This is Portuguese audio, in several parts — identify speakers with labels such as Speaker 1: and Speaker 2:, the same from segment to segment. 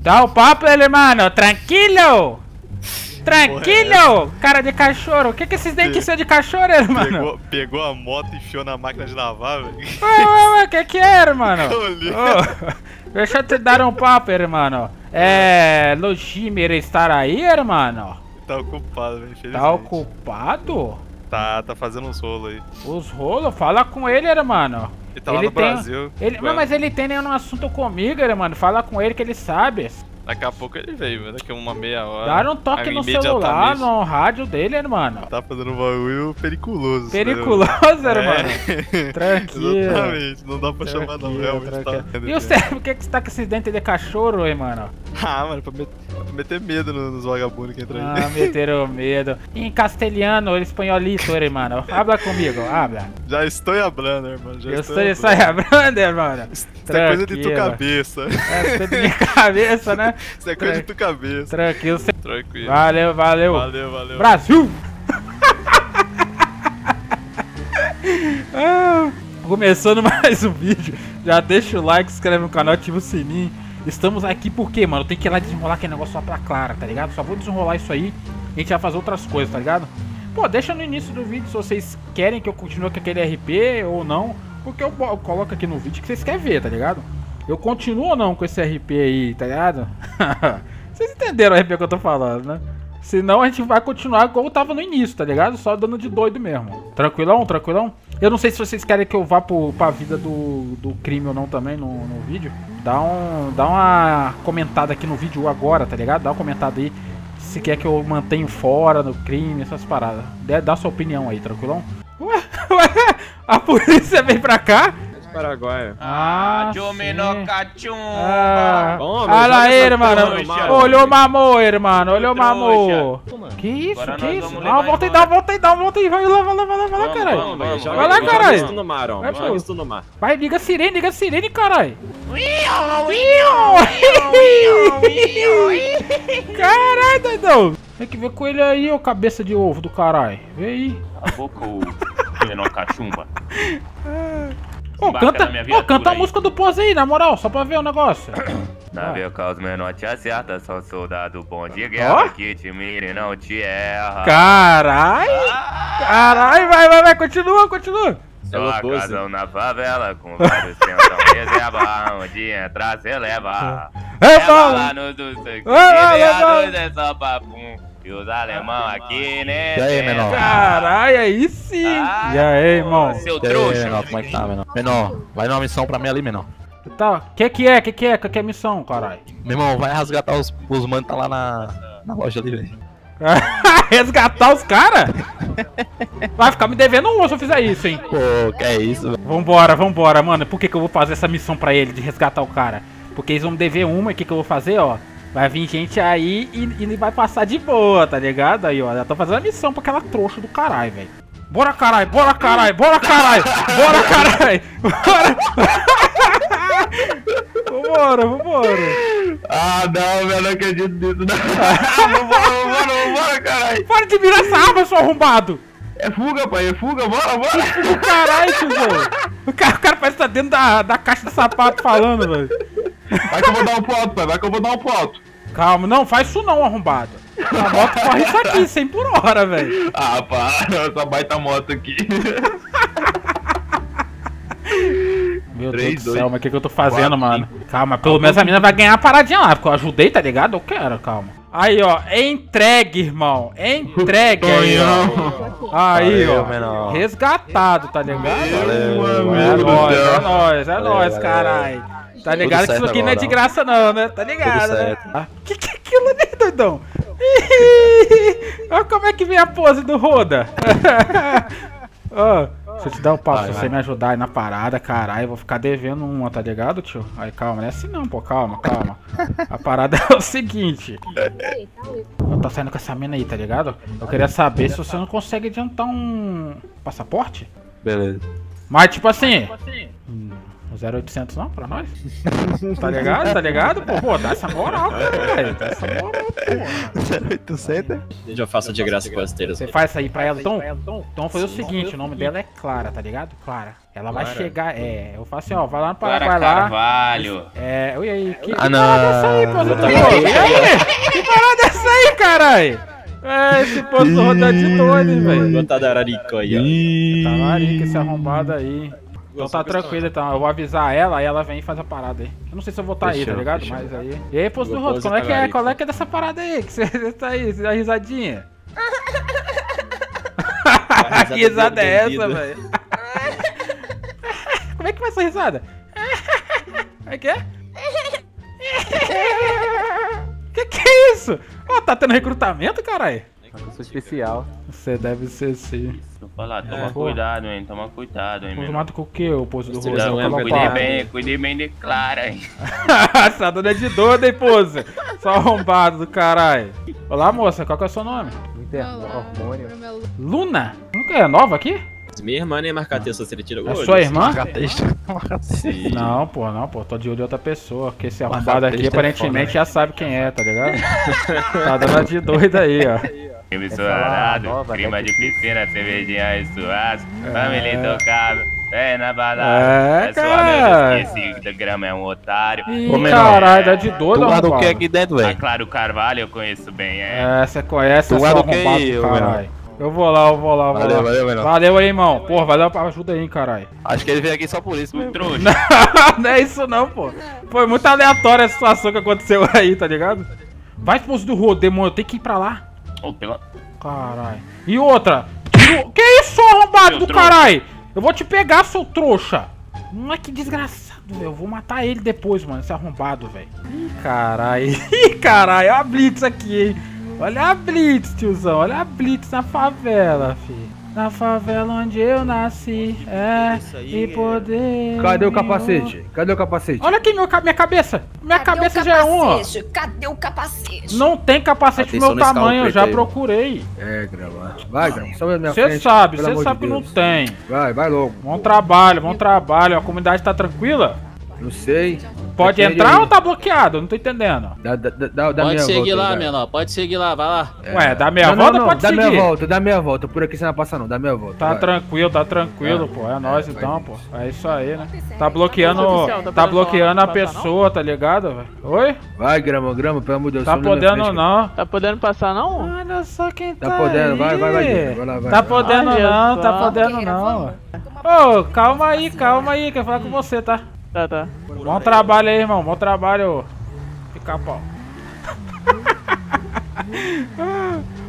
Speaker 1: Dá o papo, ele, mano. Tranquilo. Tranquilo. Cara de cachorro. O que que esses dentes são de cachorro, irmão?
Speaker 2: Pegou, pegou a moto e enfiou na máquina de lavar, velho.
Speaker 1: Ué, ué, ué, que que é, irmão?
Speaker 2: Olha.
Speaker 1: Ô, deixa eu te dar um papo, irmão. É. Logimer estar aí, irmão?
Speaker 2: Tá ocupado, velho.
Speaker 1: Tá ocupado?
Speaker 2: Tá, tá fazendo uns rolos aí.
Speaker 1: Os rolos? Fala com ele, irmão.
Speaker 2: Ele tá lá no Brasil.
Speaker 1: Ele, não, mas ele tem nenhum assunto comigo, irmão. Fala com ele que ele sabe.
Speaker 2: Daqui a pouco ele veio, velho. Daqui a uma meia hora.
Speaker 1: Dá um toque no celular,
Speaker 2: imediatamente,
Speaker 1: no rádio dele, irmão.
Speaker 2: Tá fazendo um bagulho periculoso. daí,
Speaker 1: Periculoso,
Speaker 2: velho.
Speaker 1: irmão.
Speaker 2: É.
Speaker 1: Tranquilo.
Speaker 2: Exatamente, não dá pra chamar não,
Speaker 1: Tranquilo,
Speaker 2: realmente tá.
Speaker 1: tranquilo. E você, por que, que você tá com esses dentes de cachorro, hein, mano?
Speaker 2: Ah, mano, pra, met- pra meter medo no- nos vagabundos que entram
Speaker 1: Ah,
Speaker 2: aí.
Speaker 1: meteram medo. Em castelhano, espanholito, hermano. Habla comigo, habla.
Speaker 2: Já estou hablando, irmão. Já
Speaker 1: Eu
Speaker 2: estou
Speaker 1: sou
Speaker 2: hablando.
Speaker 1: hermano.
Speaker 2: Isso é coisa de tu
Speaker 1: Tranquilo.
Speaker 2: cabeça.
Speaker 1: É tudo minha cabeça, né?
Speaker 2: Isso é coisa de tu cabeça.
Speaker 1: Tranquilo. cê-
Speaker 2: Tranquilo.
Speaker 1: Valeu, valeu.
Speaker 2: Valeu, valeu.
Speaker 1: Brasil! Ah, Começando mais um vídeo. Já deixa o like, se inscreve no canal, ativa o sininho. Estamos aqui porque, mano, tem que ir lá desenrolar aquele negócio só pra Clara, tá ligado? Só vou desenrolar isso aí e a gente vai fazer outras coisas, tá ligado? Pô, deixa no início do vídeo se vocês querem que eu continue com aquele RP ou não. Porque eu coloco aqui no vídeo que vocês querem ver, tá ligado? Eu continuo ou não com esse RP aí, tá ligado? vocês entenderam o RP que eu tô falando, né? Senão a gente vai continuar como tava no início, tá ligado? Só dando de doido mesmo. Tranquilão, tranquilão? Eu não sei se vocês querem que eu vá pro, pra vida do, do crime ou não também no, no vídeo. Dá, um, dá uma comentada aqui no vídeo agora, tá ligado? Dá uma comentada aí se quer que eu mantenha fora do crime, essas paradas. Dá sua opinião aí, tranquilão? Ué, ué, a polícia vem pra cá?
Speaker 3: Paraguaio.
Speaker 1: Ah,
Speaker 4: Jumino
Speaker 1: sim.
Speaker 4: Cachumba.
Speaker 1: Ah, olha
Speaker 3: joga
Speaker 1: aí,
Speaker 3: essa
Speaker 1: irmão. Olhou mamô, irmão. Olhou mamô. Que isso,
Speaker 4: Agora
Speaker 1: que isso?
Speaker 4: levar
Speaker 1: volta aí, dá, volta aí, dá, volta aí. Vai lá, vai lá, vai lá, vai lá, caralho.
Speaker 3: Vai, joga,
Speaker 1: lá,
Speaker 3: joga
Speaker 1: caralho.
Speaker 3: isso no mar, ó. Joga isso no mar.
Speaker 1: Vai, liga a sirene, liga a sirene, caralho. Caralho, doidão. Tem que ver com ele aí, ô cabeça de ovo do caralho. Vê aí.
Speaker 4: A boca, o Jumino Cachumba.
Speaker 1: Ô,
Speaker 4: Embarca
Speaker 1: canta,
Speaker 4: na minha
Speaker 1: ô,
Speaker 4: viatura
Speaker 1: canta a música do Pose aí, na moral, só pra ver o negócio.
Speaker 4: Na ver os menor te acerta, só soldado bom de guerra que te mira e não te erra.
Speaker 1: Caralho. Caralho, vai, vai, vai, continua, continua.
Speaker 4: Só
Speaker 3: pose.
Speaker 4: casão na favela, com vários tentão reserva, onde entrar cê leva.
Speaker 1: É
Speaker 4: Leva
Speaker 1: bom.
Speaker 4: lá no do seu
Speaker 1: Ah,
Speaker 4: criados, é só papum. E os alemão aqui, né?
Speaker 5: E aí, menor?
Speaker 1: Caralho, aí sim.
Speaker 4: Ah,
Speaker 1: e aí, irmão?
Speaker 4: Seu
Speaker 5: E aí,
Speaker 4: trouxa.
Speaker 5: menor, como é que tá, menor? Menor, vai numa missão pra mim ali, menor.
Speaker 1: Tá, que que é, que que é, que que é missão, caralho?
Speaker 5: Meu irmão, vai resgatar os, os manos que tá lá na, na loja ali, velho.
Speaker 1: Resgatar os caras? Vai ficar me devendo um se eu fizer isso, hein?
Speaker 5: Pô, que é isso, velho?
Speaker 1: Vambora, vambora, mano. Por que, que eu vou fazer essa missão pra ele de resgatar o cara? Porque eles vão me dever uma, e o que, que eu vou fazer, ó? Vai vir gente aí e, e vai passar de boa, tá ligado? Aí, ó, já tô fazendo a missão pra aquela trouxa do caralho, velho. Bora, caralho, bora, caralho, bora, caralho, bora, caralho, bora. vambora, vambora.
Speaker 5: Ah, não, velho, não acredito nisso, não. vambora, vambora, vambora, caralho.
Speaker 1: Para de mirar essa arma, seu arrombado.
Speaker 5: É fuga, pai, é fuga, bora, bora.
Speaker 1: Caralho, tiozão. O cara, o cara parece que tá dentro da, da caixa de sapato falando, velho.
Speaker 5: Vai que eu vou dar um pro alto, pai, vai que eu vou dar um pro alto.
Speaker 1: Calma, não, faz isso não, arrombado. A moto corre isso aqui, 100 por hora, velho.
Speaker 5: Ah, para, essa baita moto aqui.
Speaker 1: Meu
Speaker 5: Três,
Speaker 1: Deus do
Speaker 5: dois,
Speaker 1: céu, mas o que, que eu tô fazendo,
Speaker 5: quatro,
Speaker 1: mano? Calma, pelo menos a mina vai ganhar a paradinha lá, porque eu ajudei, tá ligado? Eu quero, calma. Aí, ó, entregue, irmão. Entregue aí, ó. Aí,
Speaker 5: Valeu,
Speaker 1: ó.
Speaker 5: menor.
Speaker 1: Resgatado, tá ligado?
Speaker 5: Valeu,
Speaker 1: é
Speaker 5: do
Speaker 1: nóis, é nóis, é nóis, caralho. Tá ligado que isso aqui não é de graça, não, né? Tá ligado, né? Ah, que que é aquilo ali, doidão? Olha como é que vem a pose do Roda. Ó, deixa eu te dar um papo
Speaker 5: Vai,
Speaker 1: se você
Speaker 5: vai.
Speaker 1: me ajudar aí na parada, caralho. Eu vou ficar devendo uma, tá ligado, tio? Aí, calma, não é assim não, pô, calma, calma. A parada é o seguinte. Eu tô saindo com essa mina aí, tá ligado? Eu queria saber se você não consegue adiantar um passaporte.
Speaker 5: Beleza.
Speaker 1: Mas, tipo assim, hum, Um 0800 não, pra nós? Tá ligado? Tá ligado? Pô, pô, dá essa moral, velho. Dá essa moral, pô.
Speaker 2: 800?
Speaker 3: Eu faço de graça com as teiras.
Speaker 1: Você faz isso aí pra ela, então? Então vamos fazer o seguinte, o nome dela é Clara, tá ligado? Clara. Ela vai chegar, é, eu faço assim, ó, vai lá no
Speaker 4: Clara
Speaker 1: Paraguai lá.
Speaker 4: Carvalho.
Speaker 1: É, oi aí, que,
Speaker 2: Ah,
Speaker 1: que
Speaker 2: não.
Speaker 1: parada é essa aí, pô? Tá? E aí? Que parada é essa aí, caralho? É, esse posto rodando de doido, velho.
Speaker 3: Botar da Ararico aí, ó.
Speaker 1: Tá larica esse arrombado aí. Então tá tranquilo, então. Eu vou avisar ela, aí ela vem e faz a parada aí. Eu não sei se eu vou estar aí, tá ligado?
Speaker 2: fechou.
Speaker 1: Mas aí. E aí, posto do rosto, como é que é? Qual é que é dessa parada aí? Que você tá aí, você dá risadinha? que risada é essa, velho? Como é que vai essa risada? Como é que é? Que que é isso? Ó, tá tendo recrutamento, caralho?
Speaker 2: Eu sou especial.
Speaker 1: Você deve ser sim.
Speaker 4: Vou falar, toma
Speaker 1: É.
Speaker 4: cuidado, hein? Toma cuidado, hein, meu.
Speaker 1: Acostumado com o que, o posto do
Speaker 3: Você
Speaker 1: rosto?
Speaker 3: já
Speaker 1: Cala
Speaker 3: lembra
Speaker 1: a
Speaker 3: de-
Speaker 4: Cuide
Speaker 1: boca.
Speaker 4: bem, cuide bem de Clara, hein?
Speaker 1: Essa dona é de doida, hein, pose? Só arrombado do caralho. Olá, moça, qual que é o seu nome?
Speaker 2: Interno, hormônio.
Speaker 1: Luna? Nunca é nova aqui?
Speaker 3: Minha irmã nem marcar texto, você tira o
Speaker 1: É
Speaker 3: olho.
Speaker 1: sua irmã?
Speaker 2: Marca texto.
Speaker 1: Não, pô, não, pô, tô de olho em outra pessoa, porque esse
Speaker 2: Marca
Speaker 1: arrombado aqui
Speaker 2: é
Speaker 1: aparentemente
Speaker 2: foda.
Speaker 1: já sabe quem é, tá ligado? tá dando de doida aí, ó.
Speaker 4: Suado,
Speaker 2: nova,
Speaker 4: clima de piscina, cervejinha e churrasco, família intocável, é na balada,
Speaker 1: É,
Speaker 4: é
Speaker 1: cara.
Speaker 4: que do grama é um otário.
Speaker 1: Ih,
Speaker 2: Ô, menor,
Speaker 1: caralho, tá de doido,
Speaker 2: guarda o que
Speaker 1: arrombado.
Speaker 2: aqui dentro, velho?
Speaker 4: Claro Carvalho eu conheço bem, é.
Speaker 1: É, você conhece
Speaker 2: Tu
Speaker 1: esse
Speaker 2: guarda o que
Speaker 1: do
Speaker 2: ô, menor?
Speaker 1: caralho. Eu vou lá, eu vou lá, eu vou
Speaker 2: Valeu,
Speaker 1: lá.
Speaker 2: valeu, menor.
Speaker 1: Valeu aí, irmão. Porra, valeu pra ajuda aí, caralho.
Speaker 2: Acho que ele veio aqui só por isso mesmo.
Speaker 4: trouxa.
Speaker 1: não é isso não, pô. Foi muito aleatória a situação que aconteceu aí, tá ligado? Vai esposo do rua, demônio, tem que ir pra lá.
Speaker 4: Ô, pela-
Speaker 1: Caralho. E outra. tira o- Que isso, arrombado do caralho? Eu vou te pegar, seu trouxa. Não é que desgraçado, velho. Eu vou matar ele depois, mano, esse arrombado, velho. Ih, caralho. Ih, caralho. Olha a Blitz aqui, hein. Olha a Blitz, tiozão. Olha a Blitz na favela, fi. Na favela onde eu nasci. É. E poder.
Speaker 6: Cadê o capacete? Cadê o capacete?
Speaker 1: Olha aqui meu, minha cabeça. Minha
Speaker 7: Cadê
Speaker 1: cabeça já é um, ó.
Speaker 7: Cadê o capacete?
Speaker 1: Não tem capacete do meu tamanho, eu já
Speaker 2: aí.
Speaker 1: procurei.
Speaker 6: É, gravado. Vai, grava. Só na minha
Speaker 1: Você
Speaker 6: frente.
Speaker 1: sabe, você sabe
Speaker 6: de
Speaker 1: que não tem.
Speaker 6: Vai, vai logo.
Speaker 1: Bom trabalho, bom trabalho. A comunidade tá tranquila?
Speaker 6: Não sei.
Speaker 1: Pode entrar ou tá bloqueado? Não tô entendendo.
Speaker 6: Dá, dá, dá, dá
Speaker 3: Pode
Speaker 6: minha
Speaker 3: seguir
Speaker 6: volta
Speaker 3: lá, menor. Pode seguir lá, vai lá.
Speaker 1: Ué, dá meia
Speaker 6: não,
Speaker 1: volta
Speaker 6: não, não,
Speaker 1: pode
Speaker 6: dá
Speaker 1: seguir?
Speaker 6: minha volta, dá minha volta. Por aqui você não passa não, dá minha volta.
Speaker 1: Tá
Speaker 6: vai.
Speaker 1: tranquilo, tá tranquilo, pô. É nóis
Speaker 6: vai
Speaker 1: então,
Speaker 6: vir.
Speaker 1: pô. É isso aí, né? Tá bloqueando.
Speaker 8: Tá
Speaker 1: Tá bloqueando a pessoa, tá ligado, velho? Oi?
Speaker 6: Vai, grama, grama, pelo amor de Deus.
Speaker 1: Tá podendo
Speaker 6: frente,
Speaker 1: não.
Speaker 8: Tá podendo passar não?
Speaker 1: Olha só quem tá.
Speaker 6: Tá podendo, vai, vai, vai, vai lá, vai.
Speaker 1: Tá podendo não, tá podendo não. Ô, calma aí, calma aí, quero falar com você, tá?
Speaker 8: Tá, tá.
Speaker 1: Bom trabalho aí, irmão. Bom trabalho. Fica pau.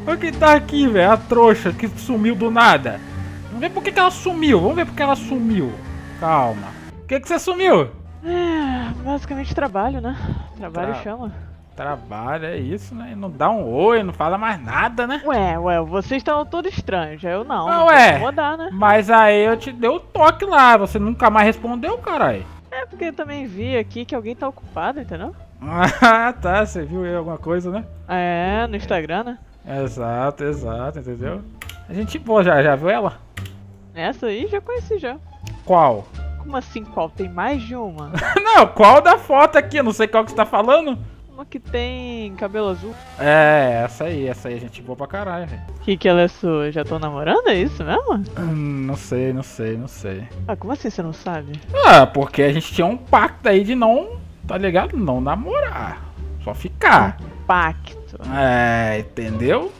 Speaker 1: Olha quem tá aqui, velho. A trouxa que sumiu do nada. Vamos ver por que, que ela sumiu. Vamos ver por que ela sumiu. Calma. Por que, que você sumiu?
Speaker 8: É, basicamente trabalho, né? Trabalho
Speaker 1: Tra-
Speaker 8: chama.
Speaker 1: Trabalho, é isso, né? Não dá um oi, não fala mais nada, né?
Speaker 8: Ué, ué, vocês estavam todos estranhos, eu não.
Speaker 1: Ah,
Speaker 8: não
Speaker 1: ué.
Speaker 8: né?
Speaker 1: Mas aí eu te dei o toque lá. Você nunca mais respondeu, caralho.
Speaker 8: É porque eu também vi aqui que alguém tá ocupado, entendeu?
Speaker 1: Ah, tá. Você viu aí alguma coisa, né?
Speaker 8: É, no Instagram, né?
Speaker 1: Exato, exato, entendeu? A gente, pô, já, já viu ela?
Speaker 8: Essa aí já conheci já.
Speaker 1: Qual?
Speaker 8: Como assim qual? Tem mais de uma?
Speaker 1: Não, qual da foto aqui? Eu não sei qual que você tá falando.
Speaker 8: Uma que tem cabelo azul.
Speaker 1: É, essa aí, essa aí, gente boa pra caralho, velho.
Speaker 8: Que que ela é sua? Já tô namorando, é isso mesmo?
Speaker 1: Hum, Não sei, não sei, não sei.
Speaker 8: Ah, como assim você não sabe?
Speaker 1: Ah, porque a gente tinha um pacto aí de não, tá ligado? Não namorar. Só ficar.
Speaker 8: Pacto.
Speaker 1: É, entendeu?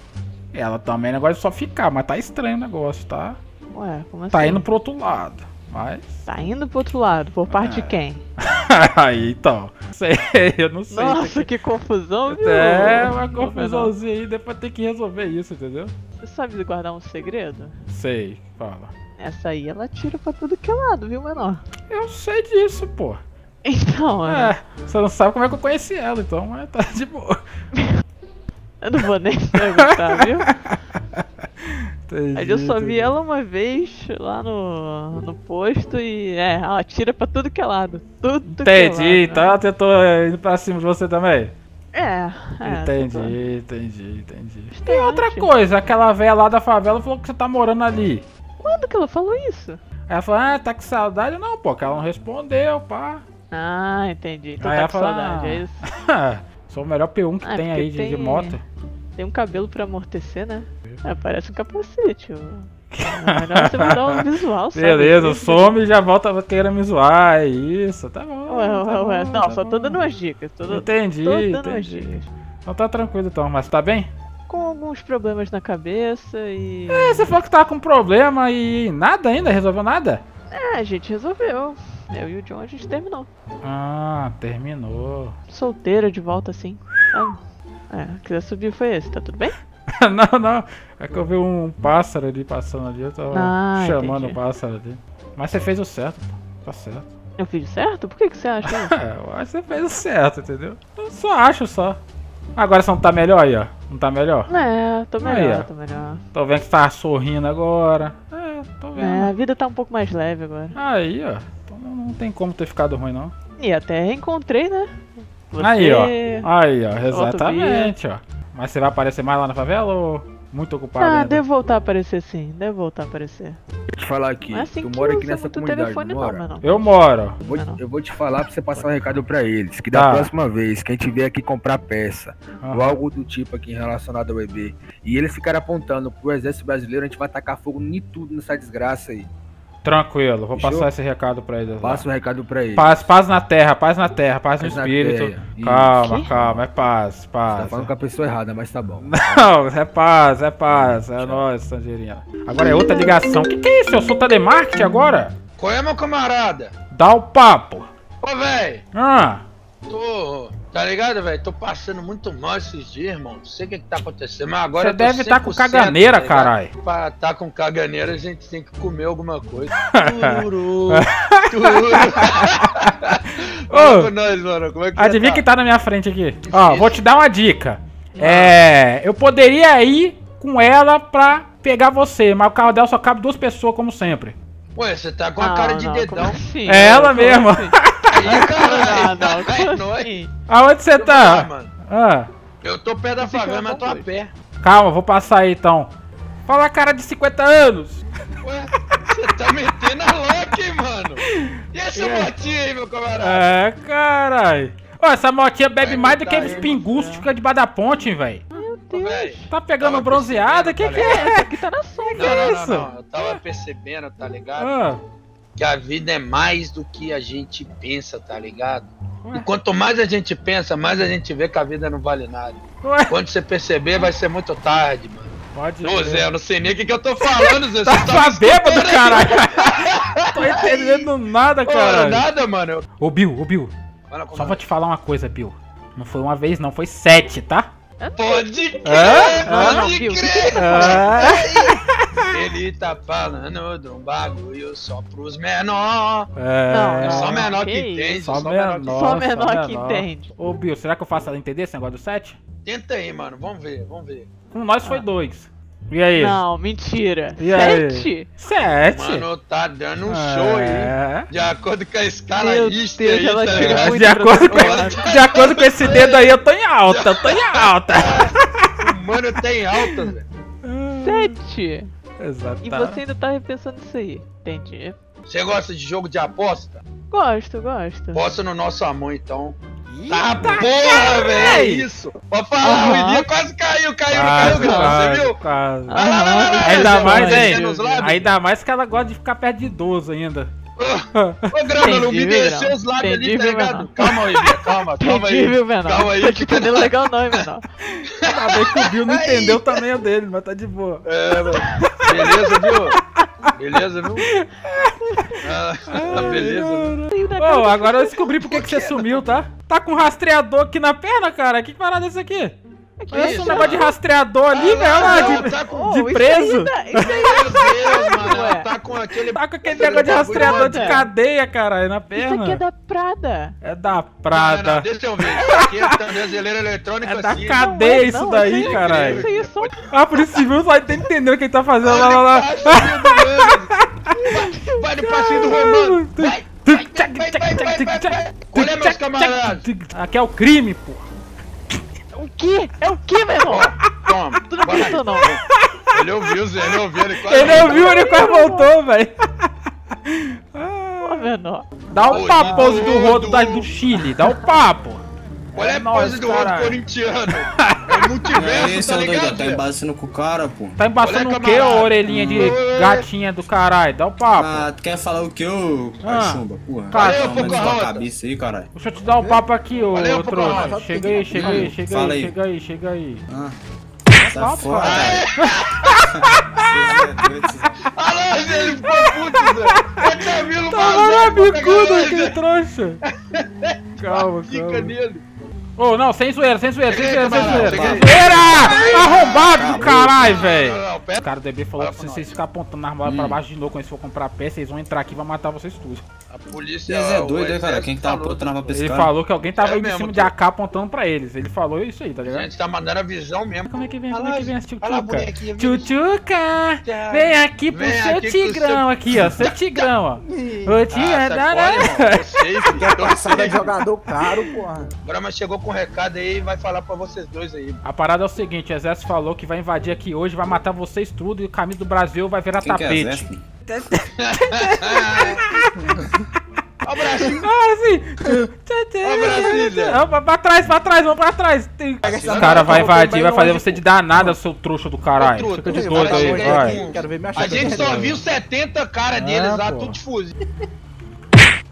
Speaker 1: Ela também negócio de só ficar, mas tá estranho o negócio, tá?
Speaker 8: Ué, como assim?
Speaker 1: Tá indo pro outro lado. Mas.
Speaker 8: Tá indo pro outro lado, por parte
Speaker 1: É.
Speaker 8: de quem?
Speaker 1: aí então. Sei, eu não sei.
Speaker 8: Nossa, que confusão, viu?
Speaker 1: É, uma confusãozinha aí, depois tem que resolver isso, entendeu?
Speaker 8: Você sabe guardar um segredo?
Speaker 1: Sei, fala.
Speaker 8: Essa aí ela tira pra tudo que é lado, viu, menor?
Speaker 1: Eu sei disso, pô.
Speaker 8: Então,
Speaker 1: É, você não sabe como é que eu conheci ela, então, mas tá de boa.
Speaker 8: eu não vou nem perguntar, viu?
Speaker 1: Entendi,
Speaker 8: Mas eu só vi
Speaker 1: entendi.
Speaker 8: ela uma vez lá no, no posto e é, ela tira pra tudo que é lado. Tudo que é lado.
Speaker 1: Entendi, então ela tentou indo pra cima de você também.
Speaker 8: É, é.
Speaker 1: entendi,
Speaker 8: tô-
Speaker 1: entendi, entendi.
Speaker 8: Bastante.
Speaker 1: outra coisa, aquela velha lá da favela falou que você tá morando ali.
Speaker 8: Quando que ela falou isso?
Speaker 1: Aí ela falou, ah, tá com saudade? Não, pô, que ela não respondeu, pá.
Speaker 8: Ah, entendi. Então
Speaker 1: Aí
Speaker 8: tá com
Speaker 1: falou,
Speaker 8: saudade,
Speaker 1: ah,
Speaker 8: é isso.
Speaker 1: Sou o melhor P1 que
Speaker 8: Ah,
Speaker 1: tem
Speaker 8: porque
Speaker 1: aí de, de
Speaker 8: tem-
Speaker 1: moto.
Speaker 8: Tem um cabelo pra amortecer, né? É, parece um capacete. melhor você mudar um visual, sabe?
Speaker 1: Beleza, some e já volta querendo me zoar. É isso, tá bom.
Speaker 8: Ué,
Speaker 1: tá
Speaker 8: ué, ué.
Speaker 1: bom,
Speaker 8: Não,
Speaker 1: tá
Speaker 8: só tô dando umas dicas. Tô,
Speaker 1: Entendi,
Speaker 8: tô dando umas
Speaker 1: entendi.
Speaker 8: dicas.
Speaker 1: Então tá tranquilo então, mas tá bem?
Speaker 8: Com alguns problemas na cabeça e.
Speaker 1: É, você falou que tava com problema e nada ainda, resolveu nada?
Speaker 8: É, a gente resolveu. Eu e o John a gente terminou.
Speaker 1: Ah, terminou.
Speaker 8: Solteira de volta assim. Ah, o que você subiu foi esse, tá tudo bem?
Speaker 1: não, não. É que eu vi um pássaro ali passando ali, eu tava
Speaker 8: Ah,
Speaker 1: chamando
Speaker 8: entendi.
Speaker 1: o pássaro ali. Mas você fez o certo, pô. Tá certo.
Speaker 8: Eu fiz certo? Por que, que você acha isso?
Speaker 1: É, eu acho que você fez o certo, entendeu? Eu só acho só. Agora você não tá melhor aí, ó. Não tá melhor?
Speaker 8: é, tô
Speaker 1: Aí,
Speaker 8: melhor,
Speaker 1: ó.
Speaker 8: tô melhor.
Speaker 1: Tô vendo que você tá sorrindo agora. É, tô vendo.
Speaker 8: É, a vida tá um pouco mais leve agora.
Speaker 1: Aí, ó. Então não tem como ter ficado ruim, não.
Speaker 8: E até reencontrei, né? Você,
Speaker 1: Aí, ó. Aí, ó. Exatamente, ó. Mas você vai aparecer mais lá na favela ou muito ocupado
Speaker 8: Ah,
Speaker 1: ainda?
Speaker 8: devo voltar a aparecer sim, devo voltar a aparecer.
Speaker 6: Vou te falar aqui.
Speaker 8: Não é assim
Speaker 6: tu
Speaker 8: que
Speaker 6: mora aqui nessa comunidade,
Speaker 8: telefone
Speaker 6: não
Speaker 8: não,
Speaker 6: mora?
Speaker 8: mano.
Speaker 1: Eu moro.
Speaker 6: Eu vou,
Speaker 8: Não, não.
Speaker 6: eu vou te falar pra você passar um recado pra eles. Que
Speaker 1: Tá.
Speaker 6: da próxima vez, quem tiver aqui comprar peça ou algo do tipo aqui relacionado ao bebê, e eles ficarem apontando pro exército brasileiro, a gente vai tacar fogo em tudo nessa desgraça aí.
Speaker 1: Tranquilo, vou
Speaker 6: Fechou?
Speaker 1: passar esse recado pra eles. lá.
Speaker 6: Passa o recado pra eles.
Speaker 1: Paz, paz na terra, paz na terra, paz no
Speaker 6: Paz na
Speaker 1: espírito. Calma,
Speaker 8: Quê?
Speaker 1: calma, é paz,
Speaker 6: Você
Speaker 1: paz.
Speaker 6: tá falando com a pessoa errada, mas tá bom.
Speaker 1: Não, é paz, é paz, é nóis, Tangerina. Agora é outra ligação. Que que é isso? Eu sou telemarketing agora?
Speaker 9: Qual é, meu camarada?
Speaker 1: Dá o papo.
Speaker 9: Ô, velho,
Speaker 1: Ah,
Speaker 9: tô. Tá ligado, velho? Tô passando muito mal esses dias, irmão. Não sei o que, que tá acontecendo, mas agora
Speaker 1: você deve estar com
Speaker 9: 100%,
Speaker 1: caganeira,
Speaker 9: tá
Speaker 1: caralho.
Speaker 9: Pra tá com caganeira, a gente tem que comer alguma coisa. Turu, turu.
Speaker 1: Ô,
Speaker 9: com nós, mano. Como é que
Speaker 1: Adivinha
Speaker 9: você
Speaker 1: que
Speaker 9: tá?
Speaker 1: tá na minha frente aqui. Ó, vou te dar uma dica. É. Eu poderia ir com ela pra pegar você, mas o carro dela só cabe duas pessoas, como sempre.
Speaker 9: Ué, você tá com a
Speaker 8: Não,
Speaker 9: cara de
Speaker 8: não,
Speaker 9: dedão.
Speaker 8: assim?
Speaker 1: É ela mesma.
Speaker 8: assim?
Speaker 9: Aí,
Speaker 8: Não,
Speaker 9: caralho.
Speaker 8: não, como
Speaker 9: nóis.
Speaker 8: assim?
Speaker 1: Aonde você
Speaker 9: Ah,
Speaker 1: tá?
Speaker 9: mano.
Speaker 1: Ah,
Speaker 9: Eu tô perto da favela, mas tô a pé.
Speaker 1: calma, vou passar aí então. Fala cara de 50 anos.
Speaker 9: Ué, você tá metendo a Loki, mano. E essa
Speaker 1: É.
Speaker 9: motinha aí, meu camarada?
Speaker 1: É, carai. Ó, essa motinha bebe
Speaker 9: Vai
Speaker 1: mais do que os
Speaker 9: aí,
Speaker 1: pingus que fica debaixo da ponte, velho.
Speaker 9: Velho,
Speaker 1: Tá pegando bronzeada? Que
Speaker 9: percebendo,
Speaker 1: que
Speaker 9: tá
Speaker 1: é?
Speaker 8: Essa aqui tá na sombra.
Speaker 9: Não, não,
Speaker 1: isso?
Speaker 9: não, não. Eu tava percebendo, tá ligado?
Speaker 1: Ah,
Speaker 9: Que a vida é mais do que a gente pensa, tá ligado?
Speaker 1: Ué.
Speaker 9: E quanto mais a gente pensa, mais a gente vê que a vida não vale nada.
Speaker 1: ué,
Speaker 9: Quando você perceber, vai ser muito tarde, mano.
Speaker 1: pode
Speaker 9: Ô,
Speaker 1: ser.
Speaker 9: Zé, eu não sei nem o que, que eu tô falando, Zé.
Speaker 1: Tá
Speaker 9: me
Speaker 1: bêbado,
Speaker 9: aí?
Speaker 1: caralho. Tô entendendo nada, caralho.
Speaker 9: nada, mano.
Speaker 1: Ô, Bill, ô, Bill. Só vou te falar uma coisa, Bill. Não foi uma vez, não, foi sete, tá?
Speaker 9: Pode crer?
Speaker 8: Ah,
Speaker 9: pode
Speaker 8: viu?
Speaker 9: crer.
Speaker 1: Ah,
Speaker 9: Ele tá falando de um bagulho só pros menor.
Speaker 1: é.
Speaker 8: Não,
Speaker 9: É só menor
Speaker 8: que
Speaker 9: que
Speaker 8: isso.
Speaker 9: entende.
Speaker 1: Só
Speaker 9: Só, menor que
Speaker 1: menor.
Speaker 8: Só menor que entende.
Speaker 1: Ô, Bill, será que eu faço ela entender esse negócio do 7?
Speaker 9: Tenta aí, mano. Vamos ver, vamos ver.
Speaker 1: Com nós foi dois. E aí?
Speaker 8: Não, mentira.
Speaker 1: E aí?
Speaker 8: Sete?
Speaker 1: Sete.
Speaker 9: Mano, tá dando um show aí.
Speaker 1: é.
Speaker 9: De acordo com a escala
Speaker 8: Meu
Speaker 9: lista
Speaker 8: Deus,
Speaker 9: aí,
Speaker 8: ela
Speaker 9: tá
Speaker 8: muito
Speaker 1: De acordo, com, de acordo com esse dedo aí, eu tô em alta, eu tô em alta.
Speaker 9: O mano tem alta, velho.
Speaker 8: Sete.
Speaker 1: Exato.
Speaker 8: E você ainda tá repensando isso aí. Entendi.
Speaker 9: Você gosta de jogo de aposta?
Speaker 8: Gosto, gosto.
Speaker 9: Posta no nosso amor, então.
Speaker 1: Eita,
Speaker 9: Tá porra, velho! É isso! Pode falar,
Speaker 8: Aham.
Speaker 9: o Ilinha quase caiu, caiu, não
Speaker 1: Quase,
Speaker 9: caiu, Grão, você
Speaker 1: quase,
Speaker 9: viu?
Speaker 1: quase.
Speaker 9: Ah, lá, lá, lá, lá,
Speaker 1: Ainda mais, hein?
Speaker 9: lábios.
Speaker 1: Ainda mais que ela gosta de ficar perto de idoso ainda.
Speaker 9: Ô, Grão, não me
Speaker 8: Entendi,
Speaker 9: desceu os lábios ali,
Speaker 8: Entendi,
Speaker 9: tá ligado? Calma, Ilinha, calma, calma
Speaker 8: Entendi,
Speaker 9: aí.
Speaker 8: viu, menor?
Speaker 9: Calma aí.
Speaker 8: Tô te entendendo legal não, hein, menor.
Speaker 1: Ainda bem que o Bill não entendeu o tamanho dele, mas tá de boa.
Speaker 9: É, mano. Beleza, viu? Beleza, viu? Ah, tá beleza, viu?
Speaker 1: Ô, agora eu descobri por que que você sumiu, tá? Tá com rastreador aqui na perna, cara? Que parada é esse aqui? Olha esse
Speaker 9: isso?
Speaker 1: negócio de rastreador ali,
Speaker 9: Ah,
Speaker 1: velho. Lá,
Speaker 9: não,
Speaker 1: de,
Speaker 9: tá com-
Speaker 1: de
Speaker 8: isso
Speaker 1: preso.
Speaker 8: aí tá- isso aí-
Speaker 9: Meu Deus, mano. Tá com aquele.
Speaker 1: Tá com aquele negócio de rastreador de cadeia, caralho, na
Speaker 8: Isso
Speaker 1: perna.
Speaker 8: aqui é da Prada.
Speaker 1: É da
Speaker 9: Não, não,
Speaker 1: Prada.
Speaker 9: deixa eu ver. Isso aqui é tornozeleira eletrônica
Speaker 1: É da
Speaker 9: assim.
Speaker 1: cadeia
Speaker 8: Não é,
Speaker 1: isso
Speaker 8: não,
Speaker 1: daí,
Speaker 8: isso aí-
Speaker 1: caralho.
Speaker 8: Isso aí é só
Speaker 1: Ah, por isso civil só tá entendendo o que ele tá fazendo lá, lá, lá.
Speaker 9: Vai no passinho do Romano. Vai, vai, vai, vai, vai, vai, vai, vai. Olha, meus camaradas.
Speaker 1: Aqui é o crime, pô.
Speaker 8: O quê? É o quê, meu irmão?
Speaker 9: Toma.
Speaker 8: Tu não acreditou, não.
Speaker 9: Ele ouviu, Zé. Ele ouviu. Ele quase
Speaker 1: Ele ouviu, ele quase voltou, velho.
Speaker 8: Menor.
Speaker 1: Dá um papo do rodo do Chile, dá um papo.
Speaker 9: Qual é a pose do outro corintiano? É multiverso, tá ligado? Zé?
Speaker 10: embaçando com o cara, pô.
Speaker 1: Tá embaçando
Speaker 9: Olha,
Speaker 1: o quê, ô orelhinha de gatinha do caralho? Dá um papo.
Speaker 10: Ah, tu quer falar o que, ô
Speaker 1: Ah.
Speaker 10: cachumba? Porra. Na
Speaker 9: Pocahontas.
Speaker 10: sua cabeça aí, caralho.
Speaker 1: Deixa eu te dar um papo aqui, ô
Speaker 9: Valeu,
Speaker 1: trouxa. Chega aí, chega aí, chega
Speaker 10: Fala
Speaker 1: aí,
Speaker 10: aí.
Speaker 1: chega aí, chega aí.
Speaker 10: Ah. Sai fora,
Speaker 9: Zé, ele ficou puto, Zé. É Camilo
Speaker 1: Tá lá,
Speaker 9: pegar
Speaker 1: aquele
Speaker 9: Zé.
Speaker 1: trouxa. Calma,
Speaker 9: Fica
Speaker 1: calma.
Speaker 9: nele.
Speaker 1: Ô, não, sem zoeira, sem zoeira, sem zoeira, sem zoeira. Sem zoeira! Arrombado do caralho, velho. O cara do DB falou
Speaker 9: Fala
Speaker 1: que
Speaker 9: pra
Speaker 1: se vocês ficarem apontando na armada pra baixo de novo quando eles for comprar peça, eles vão entrar aqui e vão matar vocês tudo.
Speaker 9: A polícia.
Speaker 10: Vocês é doido, né, cara? Quem que tá
Speaker 9: falou.
Speaker 10: apontando pra esse
Speaker 1: Ele
Speaker 10: cara?
Speaker 1: falou que alguém tava
Speaker 9: É
Speaker 1: aí de
Speaker 9: mesmo,
Speaker 1: cima de. AK apontando pra eles. Ele falou isso aí, tá
Speaker 9: A
Speaker 1: ligado?
Speaker 9: gente tá mandando a visão mesmo.
Speaker 1: Como é que vem, como é que vem essa
Speaker 9: a
Speaker 1: tchutchuca? Tchutchuca!
Speaker 9: Tchau.
Speaker 1: Vem aqui pro seu tigrão aqui, ó. Seu tigrão, ó. Ô
Speaker 9: Ah,
Speaker 1: tia,
Speaker 9: fora,
Speaker 1: dá.
Speaker 9: irmão. Tô safe, tô
Speaker 11: Passada de jogador caro, porra.
Speaker 9: Agora, mas chegou com um recado aí e vai falar pra vocês dois aí.
Speaker 1: A parada é o seguinte, o exército falou que vai invadir aqui hoje, vai matar vocês tudo e o caminho do Brasil vai virar
Speaker 10: Quem que é
Speaker 1: tapete.
Speaker 9: Ó o bracinho.
Speaker 1: Ah, assim.
Speaker 9: Ó, Brasília.
Speaker 1: Ah, Pra trás, pra trás, vamos pra trás. Vão
Speaker 11: cara,
Speaker 1: invadir,
Speaker 11: bem
Speaker 1: vai fazer você de danada, seu trouxa do caralho. Fica de
Speaker 9: o
Speaker 1: doido aí, vai.
Speaker 9: A gente só viu 70 cara deles
Speaker 1: É,
Speaker 9: lá, tudo de fuzil.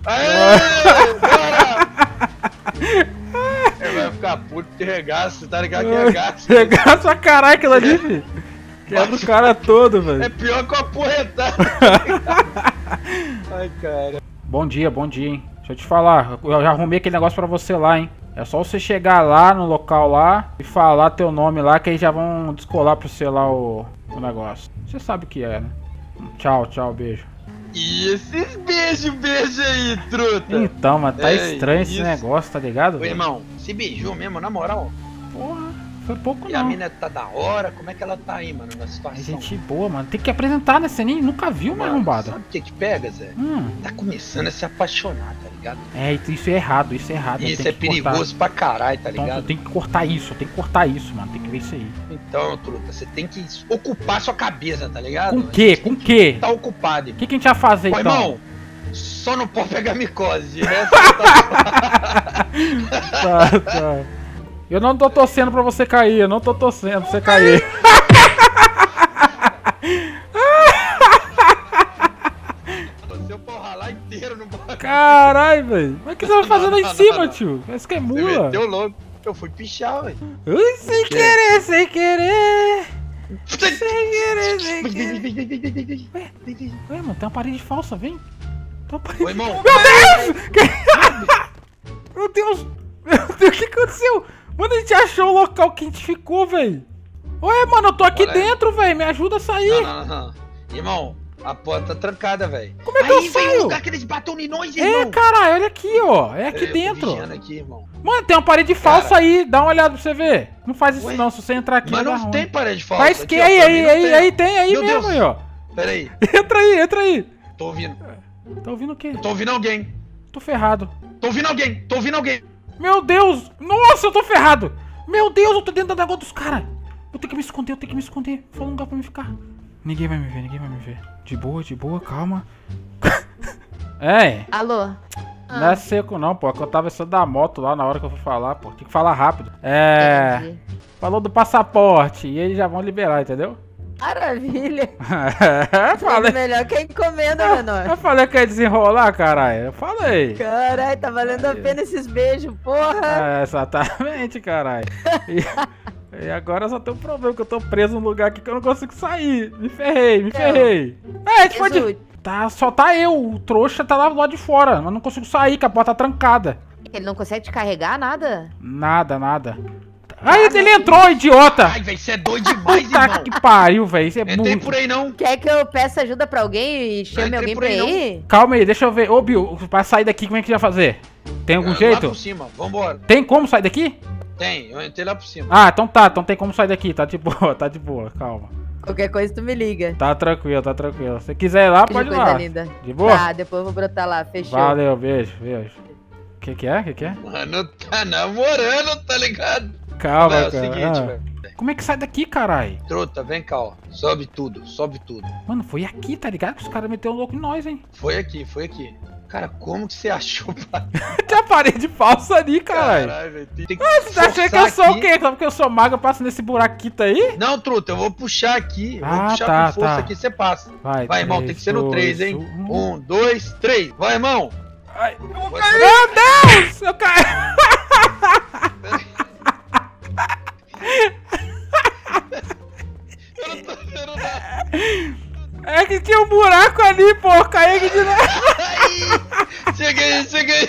Speaker 9: Aê, bora! Ele vai ficar puto de regaço, tá ligado? Que regaço.
Speaker 1: Regaça a caralho aquilo ali, filho. Quebra o cara todo, velho.
Speaker 9: É pior que uma porretada. Ai, cara.
Speaker 1: Bom dia, bom dia, hein. Deixa eu te falar, eu já arrumei aquele negócio pra você lá, hein. É só você chegar lá no local lá e falar teu nome lá, que aí já vão descolar pra você lá o, o negócio. Você sabe o que é, né? Tchau, tchau, beijo.
Speaker 9: E esses beijo, beijo aí, truta.
Speaker 1: Então, mas tá
Speaker 9: É
Speaker 1: estranho esse
Speaker 9: isso.
Speaker 1: negócio, tá ligado?
Speaker 9: Ô, irmão, se beijou mesmo, na moral.
Speaker 1: Foi pouco
Speaker 9: E a
Speaker 1: não.
Speaker 9: mina tá da hora, como é que ela tá aí, mano, na
Speaker 1: É
Speaker 9: situação?
Speaker 1: gente boa, mano. Tem que apresentar, né? Você nem nunca viu, meu
Speaker 9: Mano,
Speaker 1: arrombado.
Speaker 9: Sabe o que que pega, Zé?
Speaker 1: Hum,
Speaker 9: Tá começando a se apaixonar, tá ligado?
Speaker 1: é, isso é errado, isso é errado.
Speaker 9: Isso é
Speaker 1: que cortar.
Speaker 9: perigoso pra caralho, tá
Speaker 1: Então,
Speaker 9: ligado?
Speaker 1: tem que cortar isso, tem que cortar isso, mano. Tem que ver isso aí.
Speaker 9: Então, truta, você tem que ocupar sua cabeça, tá ligado?
Speaker 1: Com o quê? Com o quê?
Speaker 9: Tá ocupado.
Speaker 1: O que, que a gente vai fazer
Speaker 9: Ô,
Speaker 1: então?
Speaker 9: irmão, só não pode pegar micose, tá...
Speaker 1: Tá, tá. Eu não tô torcendo pra você cair, eu não tô torcendo pra você cair.
Speaker 9: Você eu vou ralar inteiro no bagulho.
Speaker 1: Caralho, velho. Mas o que você vai fazer lá
Speaker 9: Não,
Speaker 1: em cima, tio? Parece que é mula.
Speaker 9: meteu louco. Eu fui pichar, velho.
Speaker 1: Sem querer, sem querer. Sem querer, sem querer. Ué, ué, mano, tem uma parede falsa, vem. Tem uma parede...
Speaker 9: Ô, irmão.
Speaker 1: Meu Deus! Meu Deus! Meu Deus, o que aconteceu? Mano, a gente achou o local que a gente ficou, velho. Ué, mano, eu tô aqui
Speaker 9: aí.
Speaker 1: dentro, velho. Me ajuda a sair.
Speaker 9: Não, não, não. Irmão, a porta tá trancada, velho.
Speaker 1: Como é que eu
Speaker 9: Aí vem
Speaker 1: saio?
Speaker 9: o lugar que eles batem em nós,
Speaker 1: É,
Speaker 9: irmão.
Speaker 1: caralho, olha aqui, ó. É aqui
Speaker 9: Eu tô
Speaker 1: dentro.
Speaker 9: aqui, irmão.
Speaker 1: Mano, tem uma parede falsa
Speaker 9: Cara.
Speaker 1: aí. Dá uma olhada pra você ver. Não faz isso
Speaker 9: Ué?
Speaker 1: não. Se você entrar aqui,
Speaker 9: Mas
Speaker 1: vai dar
Speaker 9: não tem parede falsa.
Speaker 1: Faz
Speaker 9: aqui,
Speaker 1: que aí, aí,
Speaker 9: não
Speaker 1: aí, aí, tem aí
Speaker 9: Meu
Speaker 1: mesmo,
Speaker 9: Deus.
Speaker 1: aí, ó.
Speaker 9: Pera aí,
Speaker 1: Entra aí, entra aí.
Speaker 9: tô ouvindo.
Speaker 1: Tá ouvindo o quê?
Speaker 9: Tô ouvindo alguém.
Speaker 1: Tô ferrado.
Speaker 9: Tô ouvindo alguém. Tô ouvindo alguém.
Speaker 1: Meu Deus! Nossa, eu tô ferrado! Meu Deus, eu tô dentro da água dos caras! Eu tenho que me esconder, eu tenho que me esconder. Fala um lugar pra me ficar. Ninguém vai me ver, ninguém vai me ver. De boa, de boa, calma. é,
Speaker 7: Alô?
Speaker 1: não é seco não, pô. É que eu tava saindo da moto lá na hora que eu fui falar, pô. Tem que falar rápido. É.
Speaker 7: Entendi.
Speaker 1: Falou do passaporte e eles já vão liberar, entendeu?
Speaker 7: Maravilha.
Speaker 1: eu falei.
Speaker 7: Melhor que a encomenda,
Speaker 1: Eu
Speaker 7: menor.
Speaker 1: falei que ia desenrolar, caralho. Eu falei.
Speaker 7: Caralho, tá valendo a pena esses beijos, porra.
Speaker 1: É, exatamente, caralho. E, e agora só tem um problema, que eu tô preso num lugar aqui que eu não consigo sair. Me ferrei, me
Speaker 7: Então.
Speaker 1: ferrei. É, a gente pode...
Speaker 7: Jesus,
Speaker 1: Tá, só tá eu, o trouxa tá lá do lado de fora, mas não consigo sair, que a porta tá trancada.
Speaker 7: ele não consegue te carregar nada?
Speaker 1: Nada, nada. Aí ele entrou, idiota!
Speaker 9: Ai, velho, você é doido demais,
Speaker 1: Puta
Speaker 9: irmão.
Speaker 1: que pariu, velho, isso é
Speaker 9: Entrei
Speaker 1: muito.
Speaker 9: por aí não.
Speaker 7: Quer que eu peça ajuda pra alguém e chame
Speaker 9: entrei
Speaker 7: alguém
Speaker 9: por
Speaker 7: pra
Speaker 9: aí?
Speaker 1: Calma aí, deixa eu ver. Ô, Bill, pra sair daqui, como é que vai fazer? Tem algum
Speaker 9: Lá
Speaker 1: jeito?
Speaker 9: por cima, vambora.
Speaker 1: Tem como sair daqui?
Speaker 9: Tem, eu entrei lá por cima.
Speaker 1: Ah, então tá, então tem como sair daqui, tá de boa, tá de boa, calma.
Speaker 7: Qualquer coisa tu me liga.
Speaker 1: Tá tranquilo, tá tranquilo. Se quiser ir lá,
Speaker 7: Que
Speaker 1: pode ir
Speaker 7: coisa
Speaker 1: lá.
Speaker 7: linda.
Speaker 1: De boa?
Speaker 7: Tá, depois eu vou brotar lá, fechou.
Speaker 1: Valeu, beijo, beijo. Que que é? Que que é?
Speaker 9: Mano, tá namorando, tá ligado?
Speaker 1: Calma,
Speaker 9: é o
Speaker 1: cara.
Speaker 9: seguinte,
Speaker 1: Ah.
Speaker 9: velho.
Speaker 1: Como é que sai daqui, caralho?
Speaker 9: Truta, vem cá, ó. Sobe tudo, sobe tudo.
Speaker 1: Mano, foi aqui, tá ligado? Que os caras meteram louco em nós, hein?
Speaker 9: Foi aqui, foi aqui. Cara, como que você achou?
Speaker 1: Tem a parede falsa ali, caralho.
Speaker 9: Caralho, velho. Tem que
Speaker 1: Você tá achando que eu sou o
Speaker 9: aqui.
Speaker 1: quê? Só porque eu sou mago, eu passo nesse buraquito aí?
Speaker 9: Não, truta, eu vou puxar aqui. Eu
Speaker 1: Ah,
Speaker 9: vou puxar
Speaker 1: tá,
Speaker 9: com força
Speaker 1: tá.
Speaker 9: aqui, você passa.
Speaker 1: Vai,
Speaker 9: Vai, irmão, tem que ser no
Speaker 1: dois,
Speaker 9: 3, hein?
Speaker 1: um.
Speaker 9: Um, dois, três. Vai, irmão.
Speaker 1: Ai,
Speaker 9: Vai-
Speaker 1: Meu Deus! Eu caí!
Speaker 9: Eu não tô vendo nada.
Speaker 1: É que tinha um buraco ali, pô. Caí aqui de novo.
Speaker 9: Chega aí.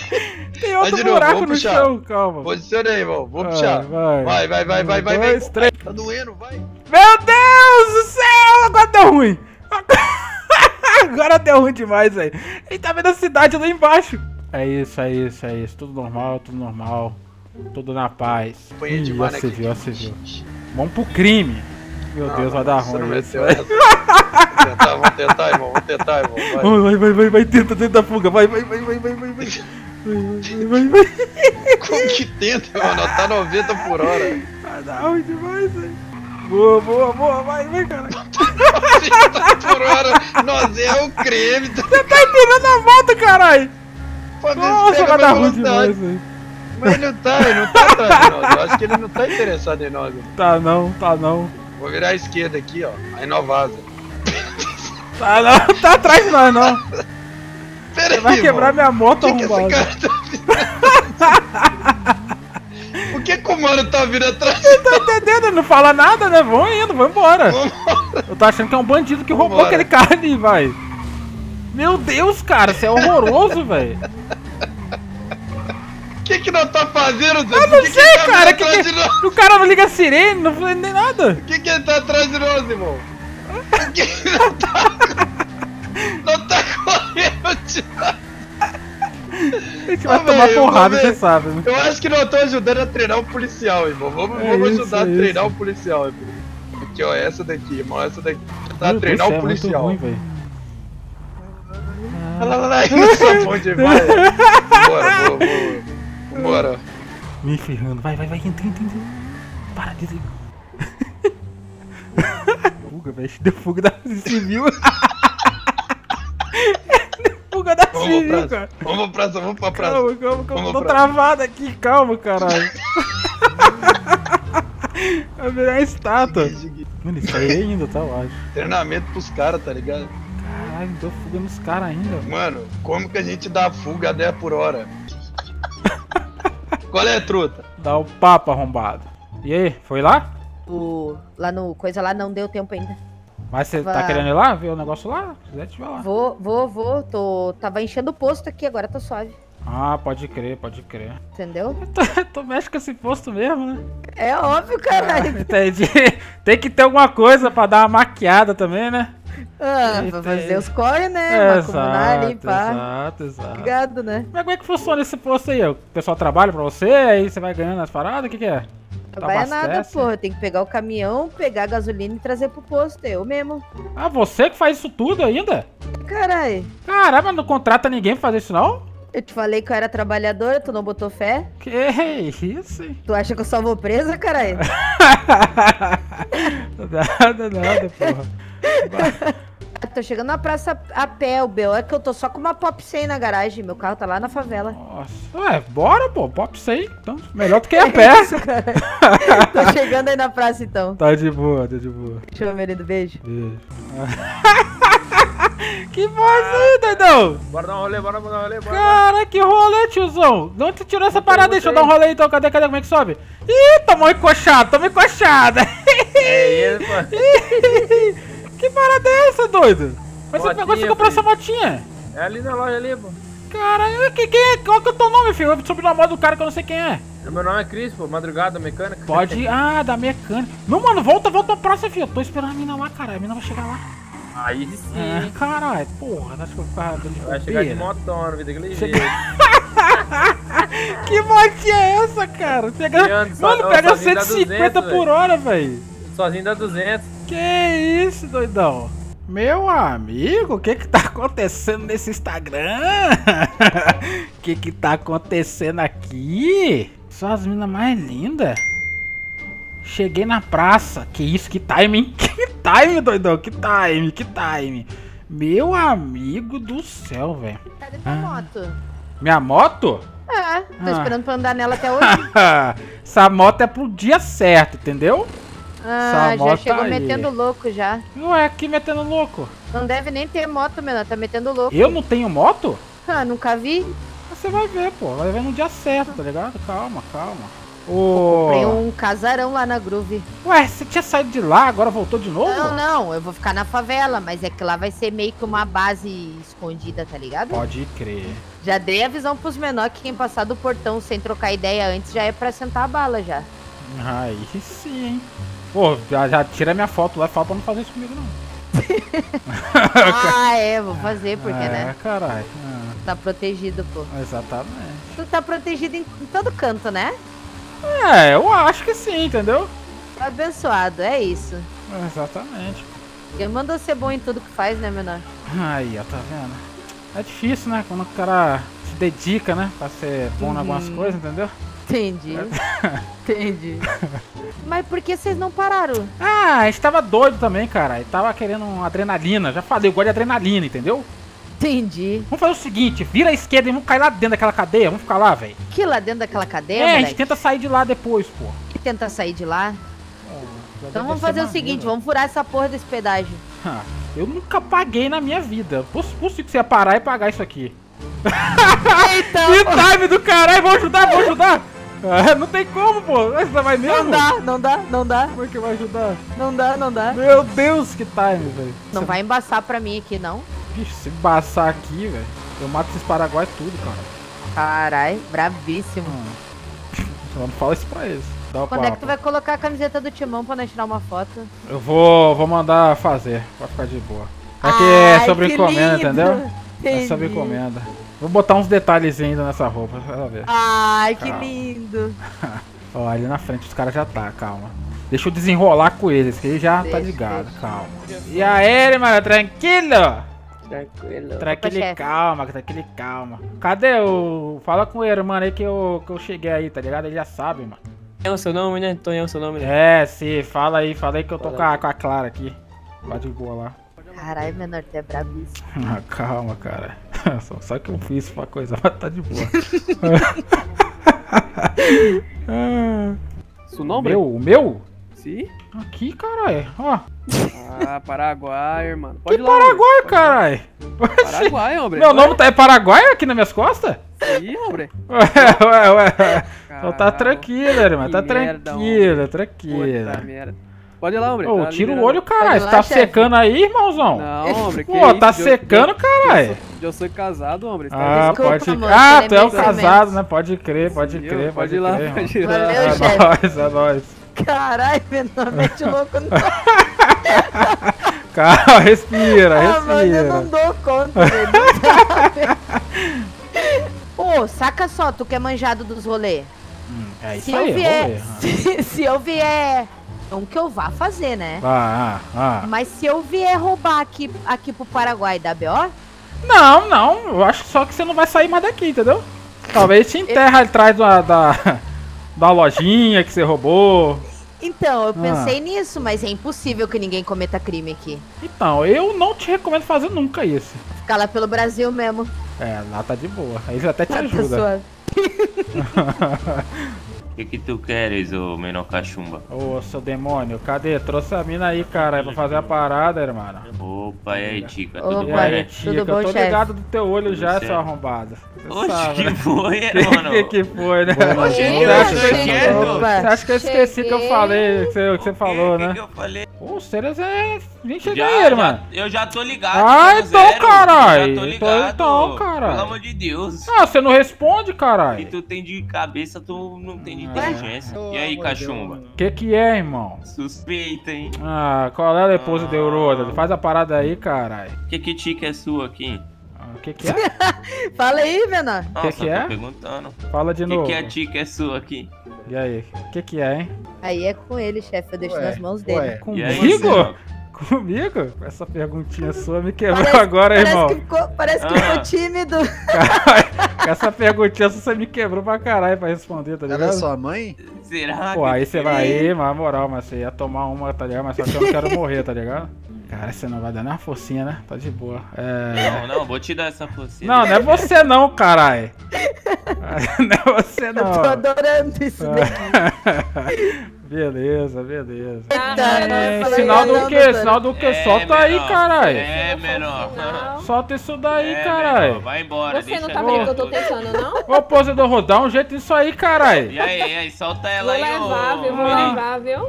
Speaker 1: Tem outro
Speaker 9: novo,
Speaker 1: buraco no
Speaker 9: puxar.
Speaker 1: chão, calma.
Speaker 9: Posiciona aí, irmão. Vou
Speaker 1: Vai,
Speaker 9: puxar.
Speaker 1: vai.
Speaker 9: Vai, vai, vai, vai, vai,
Speaker 1: dois,
Speaker 9: vai.
Speaker 1: três.
Speaker 9: Tá doendo, vai.
Speaker 1: Meu Deus do céu! Agora deu ruim! Agora deu ruim demais, velho. Ele tá vendo a cidade lá embaixo. É isso, é isso, é isso. Tudo normal, tudo normal. Tudo na paz. Ih, se
Speaker 9: naquele
Speaker 1: viu, se viu. Vamos pro crime. Meu
Speaker 9: Não,
Speaker 1: Deus, vai
Speaker 9: não,
Speaker 1: dar
Speaker 9: você não
Speaker 1: ruim isso. vai.
Speaker 9: tentar, vamos tentar, irmão. Vamos tentar, irmão. Vai.
Speaker 1: Vai, vai, vai, vai, tenta, tenta a fuga. Vai, vai, vai, vai, vai, vai, vai. Vai, vai, vai.
Speaker 9: Como que tenta, mano? Tá 90 por hora.
Speaker 1: Vai dar ruim demais, velho. Boa, boa, boa, vai, vai, cara.
Speaker 9: 90 por hora. Nós é o creme. Tá
Speaker 1: Você tá empinando a moto, caralho. Nossa, vai dar ruim demais, velho.
Speaker 9: Mas ele não tá, ele não tá atrás de nós. Eu acho que ele não tá interessado em nós. irmão.
Speaker 1: Tá não, tá não.
Speaker 9: Vou virar à esquerda aqui, ó. Aí nós vaza.
Speaker 1: Tá não, tá atrás de nós não.
Speaker 9: Pera
Speaker 1: Você vai
Speaker 9: aí,
Speaker 1: quebrar minha moto,
Speaker 9: que, que esse
Speaker 1: arrombado.
Speaker 9: cara tá? Por que, que o mano tá vindo atrás?
Speaker 1: Tá entendendo? Ele não fala nada, né? Vão indo, vão embora.
Speaker 9: Vambora.
Speaker 1: Eu tô achando que é um bandido que roubou
Speaker 9: Vambora.
Speaker 1: aquele cara ali, vai. Meu Deus, cara, você é horroroso, velho.
Speaker 9: O que nós tá fazendo, Zé?
Speaker 1: Eu
Speaker 9: Por
Speaker 1: não
Speaker 9: que
Speaker 1: sei,
Speaker 9: que ele tá
Speaker 1: cara. Que que... O cara não liga a sirene, não faz nem nada.
Speaker 9: Por que, que ele tá atrás de nós, irmão? Por que que não tá... não tá correndo de nós?
Speaker 1: A gente vai tomar porrada, você sabe, né?
Speaker 9: Eu acho que nós estamos ajudando a treinar o policial, irmão. Vamos,
Speaker 1: É
Speaker 9: vamos
Speaker 1: isso,
Speaker 9: ajudar
Speaker 1: é
Speaker 9: a treinar
Speaker 1: isso.
Speaker 9: o policial, irmão. Aqui, ó, essa daqui, irmão. Essa daqui. Tá
Speaker 1: Meu
Speaker 9: treinar o
Speaker 1: é muito
Speaker 9: policial.
Speaker 1: ruim,
Speaker 9: lá, lá, lá, isso é bom demais. Bora, boa, boa. Bora.
Speaker 1: Me ferrando. Vai, vai, vai. Entra, entra, entra. Para, desliga. fuga, velho. Deu fuga da civil. Deu fuga da
Speaker 9: Vamos
Speaker 1: civil,
Speaker 9: pra
Speaker 1: cara.
Speaker 9: Vamos pra praça, vamos pra praça.
Speaker 1: Calma, calma, calma.
Speaker 9: Vamos
Speaker 1: Tô travado aqui. Calma, caralho. Virar uma estátua. Mano, isso aí ainda, tá, eu acho.
Speaker 9: Treinamento pros caras, tá ligado?
Speaker 1: Caralho, deu fuga nos caras ainda.
Speaker 9: Mano, como que a gente dá fuga a 10 por hora? Qual é, truta?
Speaker 1: Dá o papo arrombado. E aí, foi lá?
Speaker 7: O... Lá no coisa lá não deu tempo ainda.
Speaker 1: Mas você tá querendo ir lá? Ver o negócio lá? Se quiser, tiver lá.
Speaker 7: Vou, vou, vou. Tô... Tava enchendo o posto aqui, agora tô suave.
Speaker 1: Ah, pode crer, pode crer.
Speaker 7: Entendeu?
Speaker 1: tu mexe com esse posto mesmo, né?
Speaker 7: É óbvio, caralho.
Speaker 1: Entendi. Tem que ter alguma coisa pra dar uma maqueada também, né?
Speaker 7: Ah, pra fazer os corre, né? Ali,
Speaker 1: exato,
Speaker 7: pá.
Speaker 1: exato, exato.
Speaker 7: Obrigado, né?
Speaker 1: Mas como é que funciona esse posto aí? O pessoal trabalha pra você, aí você vai ganhando as paradas? O que que é?
Speaker 7: Não vai nada, porra. Tem que pegar o caminhão, pegar a gasolina e trazer pro posto. Eu mesmo.
Speaker 1: Ah, você que faz isso tudo ainda?
Speaker 7: Caralho.
Speaker 1: Caramba, mas não contrata ninguém pra fazer isso não?
Speaker 7: Eu te falei que eu era trabalhadora, tu não botou fé?
Speaker 1: Que isso, hein?
Speaker 7: Tu acha que eu só vou presa, caralho?
Speaker 1: nada, nada, porra.
Speaker 7: tô chegando na praça a pé, o B.O. é que eu tô só com uma Pop 100 na garagem. Meu carro tá lá na favela.
Speaker 1: Nossa. Ué, bora, pô. Pop 100. Então, melhor do que ir a pé.
Speaker 7: tô chegando aí na praça então.
Speaker 1: Tá de boa, tá de boa.
Speaker 7: Show, meu lindo. Beijo.
Speaker 1: Beijo. que voz aí, doidão?
Speaker 3: Bora dar um rolê, bora dar um rolê, bora.
Speaker 1: Cara, que rolê, tiozão. De onde você tirou essa parada? Deixa eu dar um rolê então. Cadê, cadê? Como é que sobe? Ih, tomou encoxada, tomou encoxada.
Speaker 3: É isso, pô.
Speaker 1: Que parada é essa, doido? Mas você e comprou essa motinha?
Speaker 3: É ali na loja ali, pô.
Speaker 1: Caralho, que, quem é? Qual que é o teu nome, filho? Eu subi na moto do cara que eu não sei quem é.
Speaker 3: Meu nome é Cris, pô. Madrugada mecânica.
Speaker 1: Pode ir. Ah, da mecânica. Não, mano, volta, volta pra praça, filho. Eu tô esperando a mina lá, caralho. A mina vai chegar lá.
Speaker 3: Aí sim.
Speaker 1: É, caralho, porra, acho que eu ficar dando de
Speaker 3: Vai chegar de motona, vida daquele
Speaker 1: Chega-
Speaker 3: jeito.
Speaker 1: Que motinha é essa, cara? Pega...
Speaker 3: Ando só-
Speaker 1: Mano, pega
Speaker 3: sozinho dá
Speaker 1: 150
Speaker 3: 200,
Speaker 1: por hora, velho.
Speaker 3: Sozinho dá 200.
Speaker 1: Que isso, doidão? Meu amigo, o que que tá acontecendo nesse Instagram? O que que tá acontecendo aqui? Só as minas mais lindas. Cheguei na praça. Que isso, que timing? Que time, doidão? Que time? Que time? Meu amigo do céu, velho.
Speaker 7: Cadê tua moto?
Speaker 1: Minha moto?
Speaker 7: É, tô
Speaker 1: Ah.
Speaker 7: esperando pra andar nela até hoje.
Speaker 1: Essa moto é pro dia certo, entendeu?
Speaker 7: Ah,
Speaker 1: Essa
Speaker 7: já chegou
Speaker 1: aí.
Speaker 7: metendo louco já.
Speaker 1: Ué, aqui metendo louco.
Speaker 7: Não deve nem ter moto, menor. Tá metendo louco.
Speaker 1: Eu não tenho moto?
Speaker 7: Ah, nunca vi.
Speaker 1: Você vai ver, pô. Vai ver no dia certo, tá ligado? Calma, calma. Ô.
Speaker 7: Comprei um casarão lá na Groove.
Speaker 1: Ué, você tinha saído de lá, agora voltou de novo?
Speaker 7: Não, não, eu vou ficar na favela, mas é que lá vai ser meio que uma base escondida, tá ligado?
Speaker 1: Pode crer.
Speaker 7: Já dei a visão pros menores que quem passar do portão sem trocar ideia antes já é pra sentar a bala já.
Speaker 1: Aí sim, hein? Pô, já, já tira minha foto lá e fala pra não fazer isso comigo, não.
Speaker 7: ah, é, vou fazer, porque,
Speaker 1: é,
Speaker 7: né?
Speaker 1: caralho.
Speaker 7: Tá protegido, pô.
Speaker 1: Exatamente.
Speaker 7: Tu tá protegido em, todo canto, né?
Speaker 1: É, eu acho que sim, entendeu?
Speaker 7: Tá abençoado, é isso.
Speaker 1: Exatamente.
Speaker 7: Ele mandou ser bom em tudo que faz, né, menor?
Speaker 1: Aí, ó, tá vendo? É difícil, né? Quando o cara se dedica, né? Pra ser bom em algumas
Speaker 7: Uhum.
Speaker 1: coisas, entendeu?
Speaker 7: Entendi. Entendi. Mas por que vocês não pararam?
Speaker 1: Ah, a gente tava doido também, cara. E tava querendo uma adrenalina. Já falei, eu gosto de adrenalina, entendeu?
Speaker 7: Entendi.
Speaker 1: Vamos fazer o seguinte, vira a esquerda e vamos cair lá dentro daquela cadeia. Vamos ficar lá, velho.
Speaker 7: Que lá dentro daquela cadeia,
Speaker 1: É, a gente
Speaker 7: moleque?
Speaker 1: tenta sair de lá depois, pô.
Speaker 7: E tenta sair de lá?
Speaker 1: Já
Speaker 7: Então vamos fazer o seguinte, vamos furar essa porra desse pedágio.
Speaker 1: Ah, Eu nunca paguei na minha vida. Poss- Possível que você ia parar e pagar isso aqui.
Speaker 7: Eita!
Speaker 1: Que time do caralho! Vou ajudar, vou ajudar! Ah, não tem como, pô! Você vai mesmo?
Speaker 7: Não dá, não dá, não dá,
Speaker 1: Como é que vai ajudar?
Speaker 7: não dá, não dá.
Speaker 1: Meu Deus, que time, velho.
Speaker 7: Não vai embaçar pra mim aqui, não.
Speaker 1: Bicho, se embaçar aqui, velho, eu mato esses paraguaios tudo, cara.
Speaker 7: Carai, bravíssimo.
Speaker 1: Só não fala isso pra eles.
Speaker 7: Quando é que tu vai colocar a camiseta do Timão pra nós tirar uma foto?
Speaker 1: Eu vou, vou mandar fazer, pra ficar de boa. É que
Speaker 7: Ai,
Speaker 1: é sobre encomenda,
Speaker 7: lindo.
Speaker 1: entendeu? É
Speaker 7: Entendi.
Speaker 1: sobre encomenda. Vou botar uns detalhes ainda nessa roupa, pra ver.
Speaker 7: Ai, que
Speaker 1: Calma.
Speaker 7: lindo.
Speaker 1: Ó, ali na frente os caras já tá, calma. Deixa eu desenrolar com eles, que ele já tá
Speaker 7: Deixa,
Speaker 1: ligado, calma. E aí, mano, tranquilo?
Speaker 3: Tranquilo.
Speaker 1: Tranquilo e calma, tranquilo e calma. Cadê o... Fala com ele, mano, aí que eu, que eu cheguei aí, tá ligado? Ele já sabe, mano.
Speaker 3: É o seu nome, né? Tonhão é o seu nome, né?
Speaker 1: É, sim, fala aí, fala aí que eu tô com a, com a Clara aqui. Vai de boa lá.
Speaker 7: Caralho, menor, tu é brabíssimo.
Speaker 1: Ah, calma, cara. Só, que eu fiz pra coisa, mas tá de boa. Ah,
Speaker 3: Seu nome?
Speaker 1: meu, o meu?
Speaker 3: Sim?
Speaker 1: Aqui, caralho. Ó,
Speaker 3: Ah, Paraguai, irmão.
Speaker 1: que Paraguai, caralho.
Speaker 3: Paraguai, homem.
Speaker 1: Meu nome tá é Paraguai aqui nas minhas costas?
Speaker 3: Ih, homem.
Speaker 1: Ué, ué, ué. Então tá tranquilo, irmão. Tá
Speaker 3: merda,
Speaker 1: tranquilo, tranquilo.
Speaker 3: Puta merda. Pode ir lá, homem.
Speaker 1: Ô,
Speaker 3: tá
Speaker 1: tira o olho, caralho. Você tá
Speaker 7: chefe.
Speaker 1: secando aí, irmãozão?
Speaker 3: Não, homem. que
Speaker 1: Pô,
Speaker 3: isso?
Speaker 1: tá
Speaker 3: Eu-
Speaker 1: secando,
Speaker 3: eu-
Speaker 1: caralho.
Speaker 3: Eu sou casado, homem. Tá
Speaker 1: Ah,
Speaker 7: Desculpa,
Speaker 1: pode
Speaker 7: moço,
Speaker 1: Ah,
Speaker 7: é
Speaker 1: tu é
Speaker 7: meio
Speaker 1: casado, né? Pode crer, pode
Speaker 3: Sim,
Speaker 1: crer,
Speaker 3: pode
Speaker 1: pode
Speaker 3: ir lá,
Speaker 1: crer.
Speaker 3: pode ir lá.
Speaker 7: Valeu,
Speaker 1: É
Speaker 7: chefe.
Speaker 1: nóis, é nóis.
Speaker 7: Caralho, o louco no...
Speaker 1: Calma, respira,
Speaker 7: Ah, mano, eu não
Speaker 1: respira.
Speaker 7: dou conta, velho. Não. Ô, saca só, tu que é manjado dos rolê.
Speaker 1: Hum, É isso
Speaker 7: Se
Speaker 1: aí,
Speaker 7: eu vier,
Speaker 1: vou ver.
Speaker 7: se, se eu vier, não que eu vá fazer, né?
Speaker 1: Ah, ah, ah.
Speaker 7: Mas se eu vier roubar aqui, aqui pro Paraguai da BO,
Speaker 1: Não, não, eu acho só que você não vai sair mais daqui, entendeu? Talvez te enterra atrás da, da, da lojinha que você roubou.
Speaker 7: então,
Speaker 1: Ah.
Speaker 7: eu pensei nisso, mas é impossível que ninguém cometa crime aqui.
Speaker 1: Então, eu não te recomendo fazer nunca isso.
Speaker 7: Ficar lá pelo Brasil mesmo.
Speaker 1: É, lá tá de boa. Aí ele até te
Speaker 7: Tá
Speaker 1: ajuda.
Speaker 7: suave.
Speaker 4: O que que tu queres, ô menor cachumba?
Speaker 1: Ô, seu demônio, cadê? Trouxe a mina aí, cara, aí pra fazer a parada, irmão.
Speaker 4: Opa, e aí, Tica, tudo
Speaker 7: Opa,
Speaker 1: E
Speaker 4: bem?
Speaker 1: aí,
Speaker 4: né?
Speaker 1: tia,
Speaker 7: Tudo
Speaker 1: que eu
Speaker 7: bom,
Speaker 1: tô
Speaker 7: chefe?
Speaker 1: ligado do teu olho já,
Speaker 4: Tudo
Speaker 1: seu
Speaker 4: certo.
Speaker 1: arrombado. Você
Speaker 4: Oxe,
Speaker 1: sabe,
Speaker 4: que
Speaker 1: né?
Speaker 4: foi,
Speaker 1: Que,
Speaker 4: mano?
Speaker 1: que que foi, né?
Speaker 4: Oxe,
Speaker 1: Você
Speaker 4: eu
Speaker 1: acha que.
Speaker 7: Opa,
Speaker 1: Você acha que eu esqueci que eu
Speaker 7: cheguei.
Speaker 1: falei, que você, que você falou,
Speaker 4: O que
Speaker 1: né?
Speaker 4: que eu falei?
Speaker 1: Ô, o Ceres é. Nem
Speaker 4: Já, já-
Speaker 1: mano.
Speaker 4: eu já tô ligado.
Speaker 1: Ah, então.
Speaker 4: Eu já tô
Speaker 1: Então,
Speaker 4: ligado.
Speaker 1: então, carai.
Speaker 4: Pelo amor de Deus.
Speaker 1: Ah, você não responde,
Speaker 4: E
Speaker 1: caralho.
Speaker 4: tu tem de cabeça, tu não tem de
Speaker 1: Ah.
Speaker 4: inteligência. E aí, cachumba?
Speaker 1: Que que é, irmão?
Speaker 4: Suspeita, hein?
Speaker 1: Ah, qual é a depois de
Speaker 4: Ah.
Speaker 1: Euroda? Faz a parada aí, caralho.
Speaker 4: Que que tica é sua aqui?
Speaker 1: Ah, O que que é?
Speaker 7: Fala aí, menor.
Speaker 4: Nossa,
Speaker 1: que é?
Speaker 4: tô perguntando.
Speaker 1: Fala de
Speaker 4: O que
Speaker 1: novo.
Speaker 4: que a tica é sua aqui?
Speaker 1: E aí? O que que é, hein?
Speaker 7: Aí é com ele, chefe. Eu deixo
Speaker 6: Ué,
Speaker 7: nas mãos dele.
Speaker 6: ué.
Speaker 4: E aí,
Speaker 1: Comigo? Essa perguntinha sua me quebrou
Speaker 7: Parece-
Speaker 1: agora,
Speaker 7: parece
Speaker 1: irmão.
Speaker 7: que ficou, parece que
Speaker 4: Ah.
Speaker 7: ficou tímido.
Speaker 1: Caralho, essa perguntinha sua você me quebrou pra caralho pra responder, tá
Speaker 10: Ela é
Speaker 1: ligado?
Speaker 10: sua mãe?
Speaker 4: Será
Speaker 1: Pô,
Speaker 4: que
Speaker 1: aí você vai aí, mas na moral, mas você ia tomar uma, tá ligado? Mas só que eu não quero morrer, tá ligado? Cara, você não vai dar nem uma forcinha, né? Tá de boa. É.
Speaker 4: Não, não, vou te dar essa forcinha.
Speaker 1: Não, não é você não, caralho. Não é você
Speaker 7: Eu tô
Speaker 1: não.
Speaker 7: adorando isso daqui.
Speaker 1: Beleza, beleza.
Speaker 7: Eita,
Speaker 1: É, sinal do
Speaker 7: doutora.
Speaker 1: Sinal do quê?
Speaker 4: É,
Speaker 1: Solta aí, caralho.
Speaker 4: É, menor.
Speaker 1: Solta isso daí,
Speaker 4: É,
Speaker 1: caralho.
Speaker 4: Vai embora,
Speaker 11: Você
Speaker 4: deixa
Speaker 11: não tá vendo que eu tô tentando, não?
Speaker 1: Ô, posedor, dá um jeito nisso aí, caralho.
Speaker 4: E aí, e aí, solta
Speaker 11: Vou
Speaker 4: ela aí,
Speaker 11: levar,
Speaker 4: ô.
Speaker 11: viu? Vou levar, viu?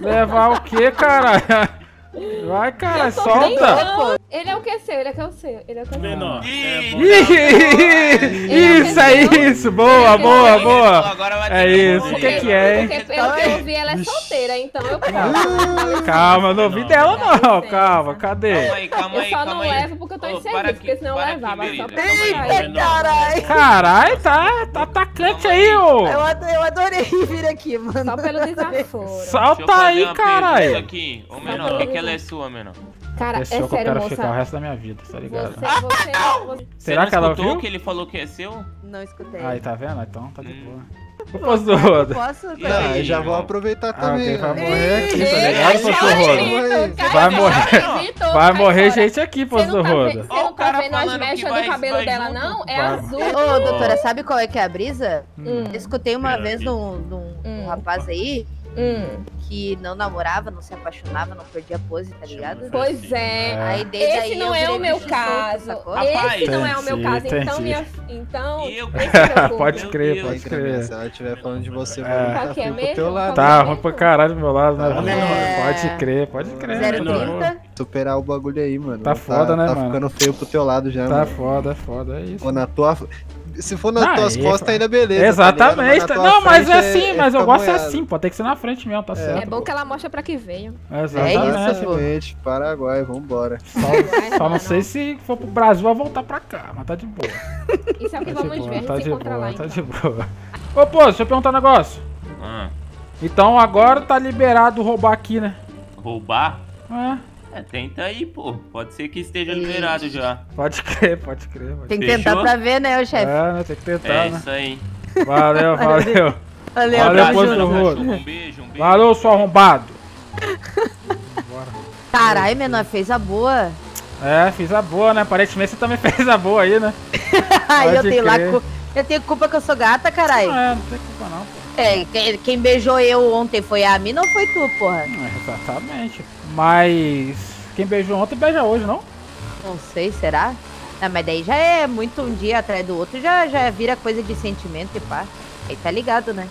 Speaker 1: Levar o quê, caralho? Vai,
Speaker 11: Eu bem
Speaker 1: solta.
Speaker 11: Ele é o que seu, ele é o que eu sei. Ele é o que eu sei.
Speaker 9: Menor.
Speaker 1: Isso, é isso. Boa, boa, boa. É isso. O que que é, hein?
Speaker 11: Porque pelo que eu vi, ela é solteira, então eu posso.
Speaker 1: Calma, eu não ouvi dela não. Calma, cadê?
Speaker 4: Calma aí, calma
Speaker 11: Eu
Speaker 4: aí,
Speaker 11: só
Speaker 4: calma
Speaker 11: não levo porque eu tô em serviço, porque senão eu levava. Só.
Speaker 7: Eita, caralho.
Speaker 1: Caralho, tá, tá atacante aí, ô.
Speaker 7: Eu, ado- eu adorei vir aqui, mano.
Speaker 11: Só pelo desaforo.
Speaker 4: Eu
Speaker 1: Solta aí, caralho.
Speaker 4: Ô, menor, o que que ela é sua, menor?
Speaker 11: Cara, é
Speaker 1: Esse é o que eu
Speaker 11: sério,
Speaker 1: quero
Speaker 11: moça.
Speaker 1: ficar o resto da minha vida, tá ligado?
Speaker 11: Você, você, você...
Speaker 1: Será
Speaker 4: Você
Speaker 1: que
Speaker 4: não
Speaker 1: ela
Speaker 4: escutou que ele falou que é seu?
Speaker 7: Não escutei.
Speaker 1: Aí, tá vendo? Então tá de
Speaker 4: Hum.
Speaker 1: boa. O posto do Rodo.
Speaker 7: Posso?
Speaker 2: Ah,
Speaker 4: aí,
Speaker 2: eu já vou aproveitar
Speaker 1: Ah,
Speaker 2: também.
Speaker 1: vai
Speaker 2: né?
Speaker 1: morrer aqui, tá ligado, Rodo?
Speaker 11: Acreditou,
Speaker 1: Vai morrer. Vai morrer gente aqui,
Speaker 11: Você
Speaker 1: posto do
Speaker 11: não tá, ve-
Speaker 1: Rodo.
Speaker 11: você não
Speaker 4: o cara
Speaker 11: tá vendo as mechas do cabelo dela, não? É azul.
Speaker 7: Ô, doutora, sabe qual é que é a brisa?
Speaker 11: Hum.
Speaker 7: Eu escutei uma vez num- num
Speaker 11: Hum.
Speaker 7: rapaz aí
Speaker 11: Hum.
Speaker 7: que não namorava, não se apaixonava, não perdia pose, tá ligado?
Speaker 11: Pois é.
Speaker 7: Aí desde
Speaker 11: Esse
Speaker 7: aí
Speaker 11: não é o meu
Speaker 7: solto,
Speaker 11: caso.
Speaker 7: sacou?
Speaker 4: Rapaz,
Speaker 11: Esse não é o meu
Speaker 1: entendi,
Speaker 11: caso. Então,
Speaker 1: entendi.
Speaker 11: minha. Então.
Speaker 4: Eu.
Speaker 1: Pode crer, pode
Speaker 2: Aí,
Speaker 1: crer.
Speaker 2: se ela estiver falando de você,
Speaker 1: É.
Speaker 11: é
Speaker 2: pro
Speaker 11: mesmo?
Speaker 2: teu lado.
Speaker 1: Tá ruim pra caralho do meu lado, né?
Speaker 2: Tá,
Speaker 7: menor.
Speaker 1: Pode crer, pode crer. tá bom.
Speaker 7: 030?
Speaker 2: Superar o bagulho aí, mano.
Speaker 1: Tá foda, né,
Speaker 2: tá
Speaker 1: mano?
Speaker 2: ficando feio pro teu lado já,
Speaker 1: Tá
Speaker 2: mano.
Speaker 1: foda, foda, é isso.
Speaker 2: Ou na tua... Se for nas
Speaker 1: Ah,
Speaker 2: tuas
Speaker 1: aí,
Speaker 2: costas,
Speaker 1: pô.
Speaker 2: ainda beleza.
Speaker 1: Exatamente.
Speaker 2: tá ligado? na
Speaker 1: não, mas é
Speaker 2: frente
Speaker 1: assim, mas eu gosto é assim, pô. Tem que ser na frente mesmo, tá
Speaker 11: É
Speaker 1: certo.
Speaker 11: bom que ela mostra pra que veio.
Speaker 1: Exatamente.
Speaker 7: É.
Speaker 2: Exatamente, Paraguai, vambora.
Speaker 1: Só, só não sei se for pro Brasil vai voltar pra cá, mas tá de boa.
Speaker 11: Isso é o que
Speaker 1: Tá de
Speaker 11: vamos ver. A
Speaker 1: boa,
Speaker 11: gente
Speaker 1: tá
Speaker 11: se
Speaker 1: de
Speaker 11: encontra lá,
Speaker 1: boa, tá
Speaker 11: então.
Speaker 1: de boa. Ô, pô, deixa eu perguntar um negócio.
Speaker 4: Ah,
Speaker 1: Então agora tá liberado roubar aqui, né?
Speaker 4: roubar?
Speaker 1: É,
Speaker 4: É, tenta aí, pô. Pode ser que esteja
Speaker 7: Ixi.
Speaker 4: liberado já.
Speaker 1: pode crer, pode crer. Pode...
Speaker 7: Tem que tentar
Speaker 4: Fechou?
Speaker 7: pra ver, né, ô chefe?
Speaker 1: É, né? Tem que tentar,
Speaker 4: É
Speaker 1: né?
Speaker 4: isso aí.
Speaker 1: Valeu, valeu.
Speaker 7: Valeu,
Speaker 1: Valeu,
Speaker 4: Cachorro,
Speaker 1: rodo.
Speaker 4: Um beijo, um beijo.
Speaker 1: Valeu, seu arrombado.
Speaker 7: Caralho, menor, fez a boa.
Speaker 1: É, fiz a boa, né? Aparentemente você também fez a boa aí, né?
Speaker 7: Eu tenho lá.
Speaker 1: crer.
Speaker 7: cu- Eu tenho culpa que eu sou gata, caralho.
Speaker 1: É, não tem culpa não, pô.
Speaker 7: É, quem- beijou eu ontem foi a mina ou foi tu, porra?
Speaker 1: Exatamente. Mas quem beijou ontem beija hoje, não?
Speaker 7: Não sei, será? Ah, mas daí já é muito um dia atrás do outro, já, já vira coisa de sentimento e pá. Aí tá ligado, né?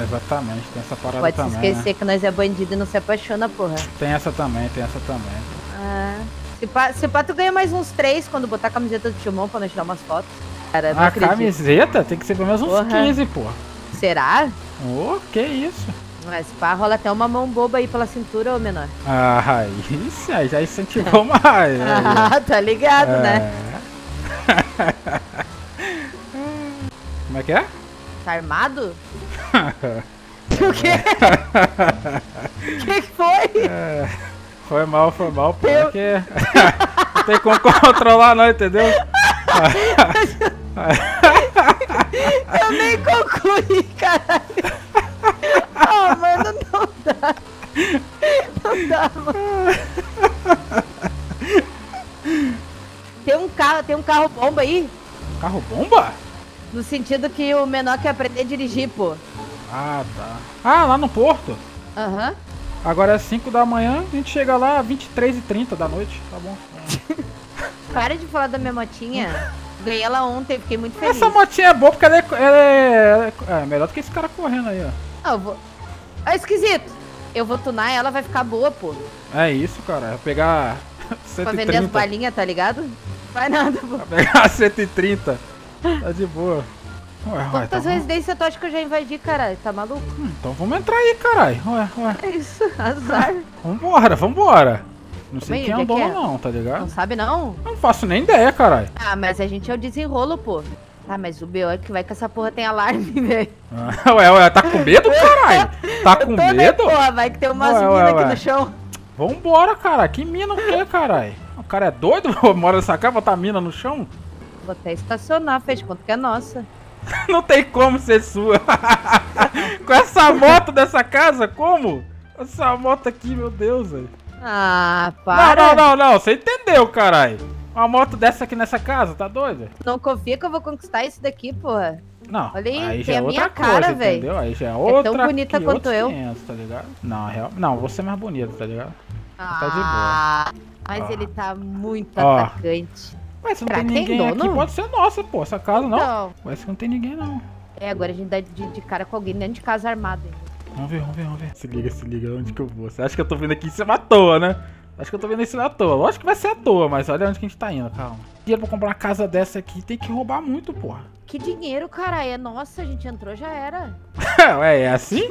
Speaker 1: É, exatamente, tem essa parada
Speaker 7: Pode
Speaker 1: também.
Speaker 7: se
Speaker 1: né?
Speaker 7: esquecer que nós é bandido e não se apaixona, porra.
Speaker 1: Tem essa também, tem essa também.
Speaker 7: Ah, se pá, se pá, tu ganha mais uns três quando botar a camiseta do Timão pra nós tirar umas fotos. Cara, não
Speaker 1: A
Speaker 7: acredito.
Speaker 1: camiseta tem que ser pelo menos uns
Speaker 7: Porra.
Speaker 1: 15, pô.
Speaker 7: Será?
Speaker 1: Ô, que isso?
Speaker 7: Mas pá, rola até uma mão boba aí pela cintura, ô menor.
Speaker 1: Ah, isso aí já incentivou mais. né?
Speaker 7: Ah, tá ligado, né?
Speaker 1: É. Como é que é?
Speaker 7: Tá armado? o quê? O que que foi?
Speaker 1: É, Foi mal, foi mal, pô.
Speaker 7: Eu-
Speaker 1: É não tem como controlar não, entendeu?
Speaker 7: Eu nem concluí, caralho. Ah, mano, não dá. Não dá, mano. Tem um carro, tem um carro bomba aí,
Speaker 1: Carro bomba?
Speaker 7: no sentido que o menor quer aprender a dirigir, pô.
Speaker 1: Ah, tá. Ah, lá no porto.
Speaker 7: Aham.
Speaker 1: Agora é 5 da manhã, a gente chega lá às 23h30 da noite, tá bom?
Speaker 7: Para de falar da minha motinha. Ganhei ela ontem, fiquei muito feliz.
Speaker 1: Essa motinha é boa porque ela é, ela é, ela é- é melhor do que esse cara correndo aí, ó.
Speaker 7: Ah, eu vou. Ah, esquisito. Eu vou tunar ela, vai ficar boa, pô.
Speaker 1: É isso, cara. Vou pegar
Speaker 7: Pra vender as
Speaker 1: 130.
Speaker 7: balinhas, tá ligado? Vai nada, pô.
Speaker 1: Vou pegar 130. Tá de boa. Ué,
Speaker 7: Quantas
Speaker 1: vamos,
Speaker 7: residências tu acha que eu já invadi, caralho? Tá maluco?
Speaker 1: então vamos entrar aí, caralho. Ué, ué.
Speaker 7: É isso, azar.
Speaker 1: Vambora, vambora. Não sei quem é o
Speaker 7: é
Speaker 1: dono
Speaker 7: é?
Speaker 1: não, tá
Speaker 7: Não
Speaker 1: ligado?
Speaker 7: sabe, não?
Speaker 1: Eu não faço nem ideia, caralho.
Speaker 7: Ah, mas a gente é o desenrolo, pô. Ah, mas o B.O. é que vai que essa porra tem alarme, velho.
Speaker 1: Ah, Ué, ué, tá com medo, caralho? Tá com
Speaker 7: né,
Speaker 1: medo?
Speaker 7: porra? Vai que tem umas minas aqui
Speaker 1: ué.
Speaker 7: no chão.
Speaker 1: Vambora, cara. Que mina o quê, caralho? O cara é doido? Mora nessa casa, botar mina no chão?
Speaker 7: Vou até estacionar, fez conta que é nossa.
Speaker 1: Não tem como ser sua. Com essa moto dessa casa, como? Essa moto aqui, meu Deus, velho.
Speaker 7: Ah,
Speaker 1: Não,
Speaker 7: para.
Speaker 1: não, não, não. Você entendeu, caralho. Uma moto dessa aqui nessa casa, tá doida?
Speaker 7: Não confia que eu vou conquistar isso daqui, porra.
Speaker 1: Não,
Speaker 7: Olha aí,
Speaker 1: aí
Speaker 7: tem
Speaker 1: já é
Speaker 7: a minha cara,
Speaker 1: entendeu? Aí já é
Speaker 7: tão
Speaker 1: outra
Speaker 7: bonita
Speaker 1: que
Speaker 7: quanto
Speaker 1: outros
Speaker 7: eu.
Speaker 1: 500, tá ligado? Não, real... não, você é mais bonito, tá ligado? Tá de boa.
Speaker 7: Ah, mas
Speaker 1: Ó.
Speaker 7: ele tá muito atacante.
Speaker 1: Mas se não
Speaker 7: Será
Speaker 1: tem ninguém aqui,
Speaker 7: dono?
Speaker 1: pode ser nossa, pô. Essa casa não.
Speaker 7: Não.
Speaker 1: Parece que não tem ninguém, não.
Speaker 7: É, agora a gente dá de, de cara com alguém dentro de casa armado. ainda.
Speaker 1: Vamos ver, vamos ver, vamos ver. Se liga, se liga, onde que eu vou? Você acha que eu tô vindo aqui em cima à toa, né? Acho que eu tô vendo isso à toa. Lógico que vai ser à toa, mas olha onde que a gente tá indo, calma. Dinheiro pra comprar uma casa dessa aqui tem que roubar muito, porra.
Speaker 7: Que dinheiro, cara. É nossa, a gente entrou, já era.
Speaker 1: Ué, é assim?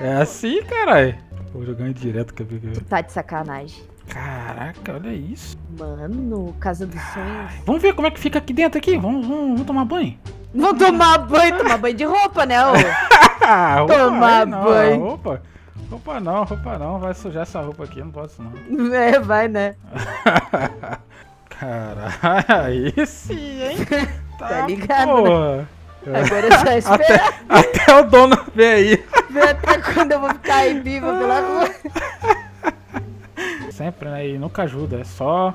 Speaker 1: É assim, caralho. Vou jogando direto, quer ver? quer ver?
Speaker 7: Tá de sacanagem.
Speaker 1: Caraca, olha isso.
Speaker 7: Mano, casa dos sonhos.
Speaker 1: Vamos ver como é que fica aqui dentro aqui. Vamos, vamos, vamos tomar banho.
Speaker 7: Vamos tomar banho, tomar banho de roupa, né? ô?
Speaker 1: Roupa
Speaker 7: Tomar
Speaker 1: não,
Speaker 7: banho.
Speaker 1: Roupa. Roupa não, roupa não. Vai sujar essa roupa aqui, não posso não.
Speaker 7: É, vai, né?
Speaker 1: Caralho, aí sim, hein?
Speaker 7: Tá ligado, né? Agora é só esperar.
Speaker 1: Até, até o dono ver aí.
Speaker 7: Ver até quando eu vou ficar aí viva pela rua.
Speaker 1: Sempre, né? E nunca ajuda. É só.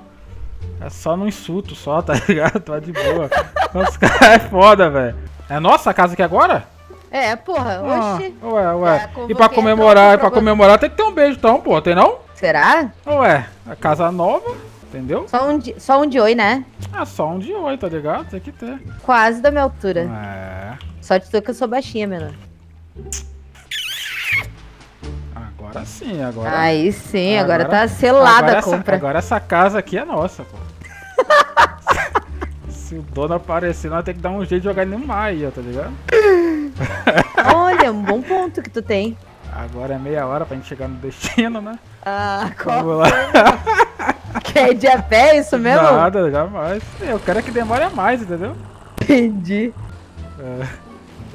Speaker 1: É só no insulto, só, tá ligado? Tá de boa. Os caras é foda, velho. É nossa a casa aqui agora?
Speaker 7: É, porra,
Speaker 1: Ah,
Speaker 7: oxi.
Speaker 1: ué, ué.
Speaker 7: Já
Speaker 1: e pra
Speaker 7: a
Speaker 1: comemorar, e pra comemorar tem que ter um beijo, então, pô, tem não?
Speaker 7: Será?
Speaker 1: Ué, a casa nova, entendeu?
Speaker 7: Só um, de, só um de oi, né?
Speaker 1: Ah, só um de oi, tá ligado? Tem que ter.
Speaker 7: Quase da minha altura.
Speaker 1: É.
Speaker 7: Só de tu que eu sou baixinha, menor.
Speaker 1: Agora sim, agora.
Speaker 7: Aí sim, agora, tá selada
Speaker 1: agora
Speaker 7: a
Speaker 1: essa-
Speaker 7: compra.
Speaker 1: agora essa casa aqui é nossa, pô. Se o dono aparecer, nós temos que dar um jeito de jogar ele no ó, tá ligado?
Speaker 7: Olha, um bom ponto que tu tem.
Speaker 1: Agora é meia hora pra gente chegar no destino, né?
Speaker 7: Ah,
Speaker 1: Vamos lá.
Speaker 7: Quer ir de a pé, é isso mesmo?
Speaker 1: Nada, jamais. Eu quero é que demore mais, entendeu?
Speaker 7: Entendi.
Speaker 1: É,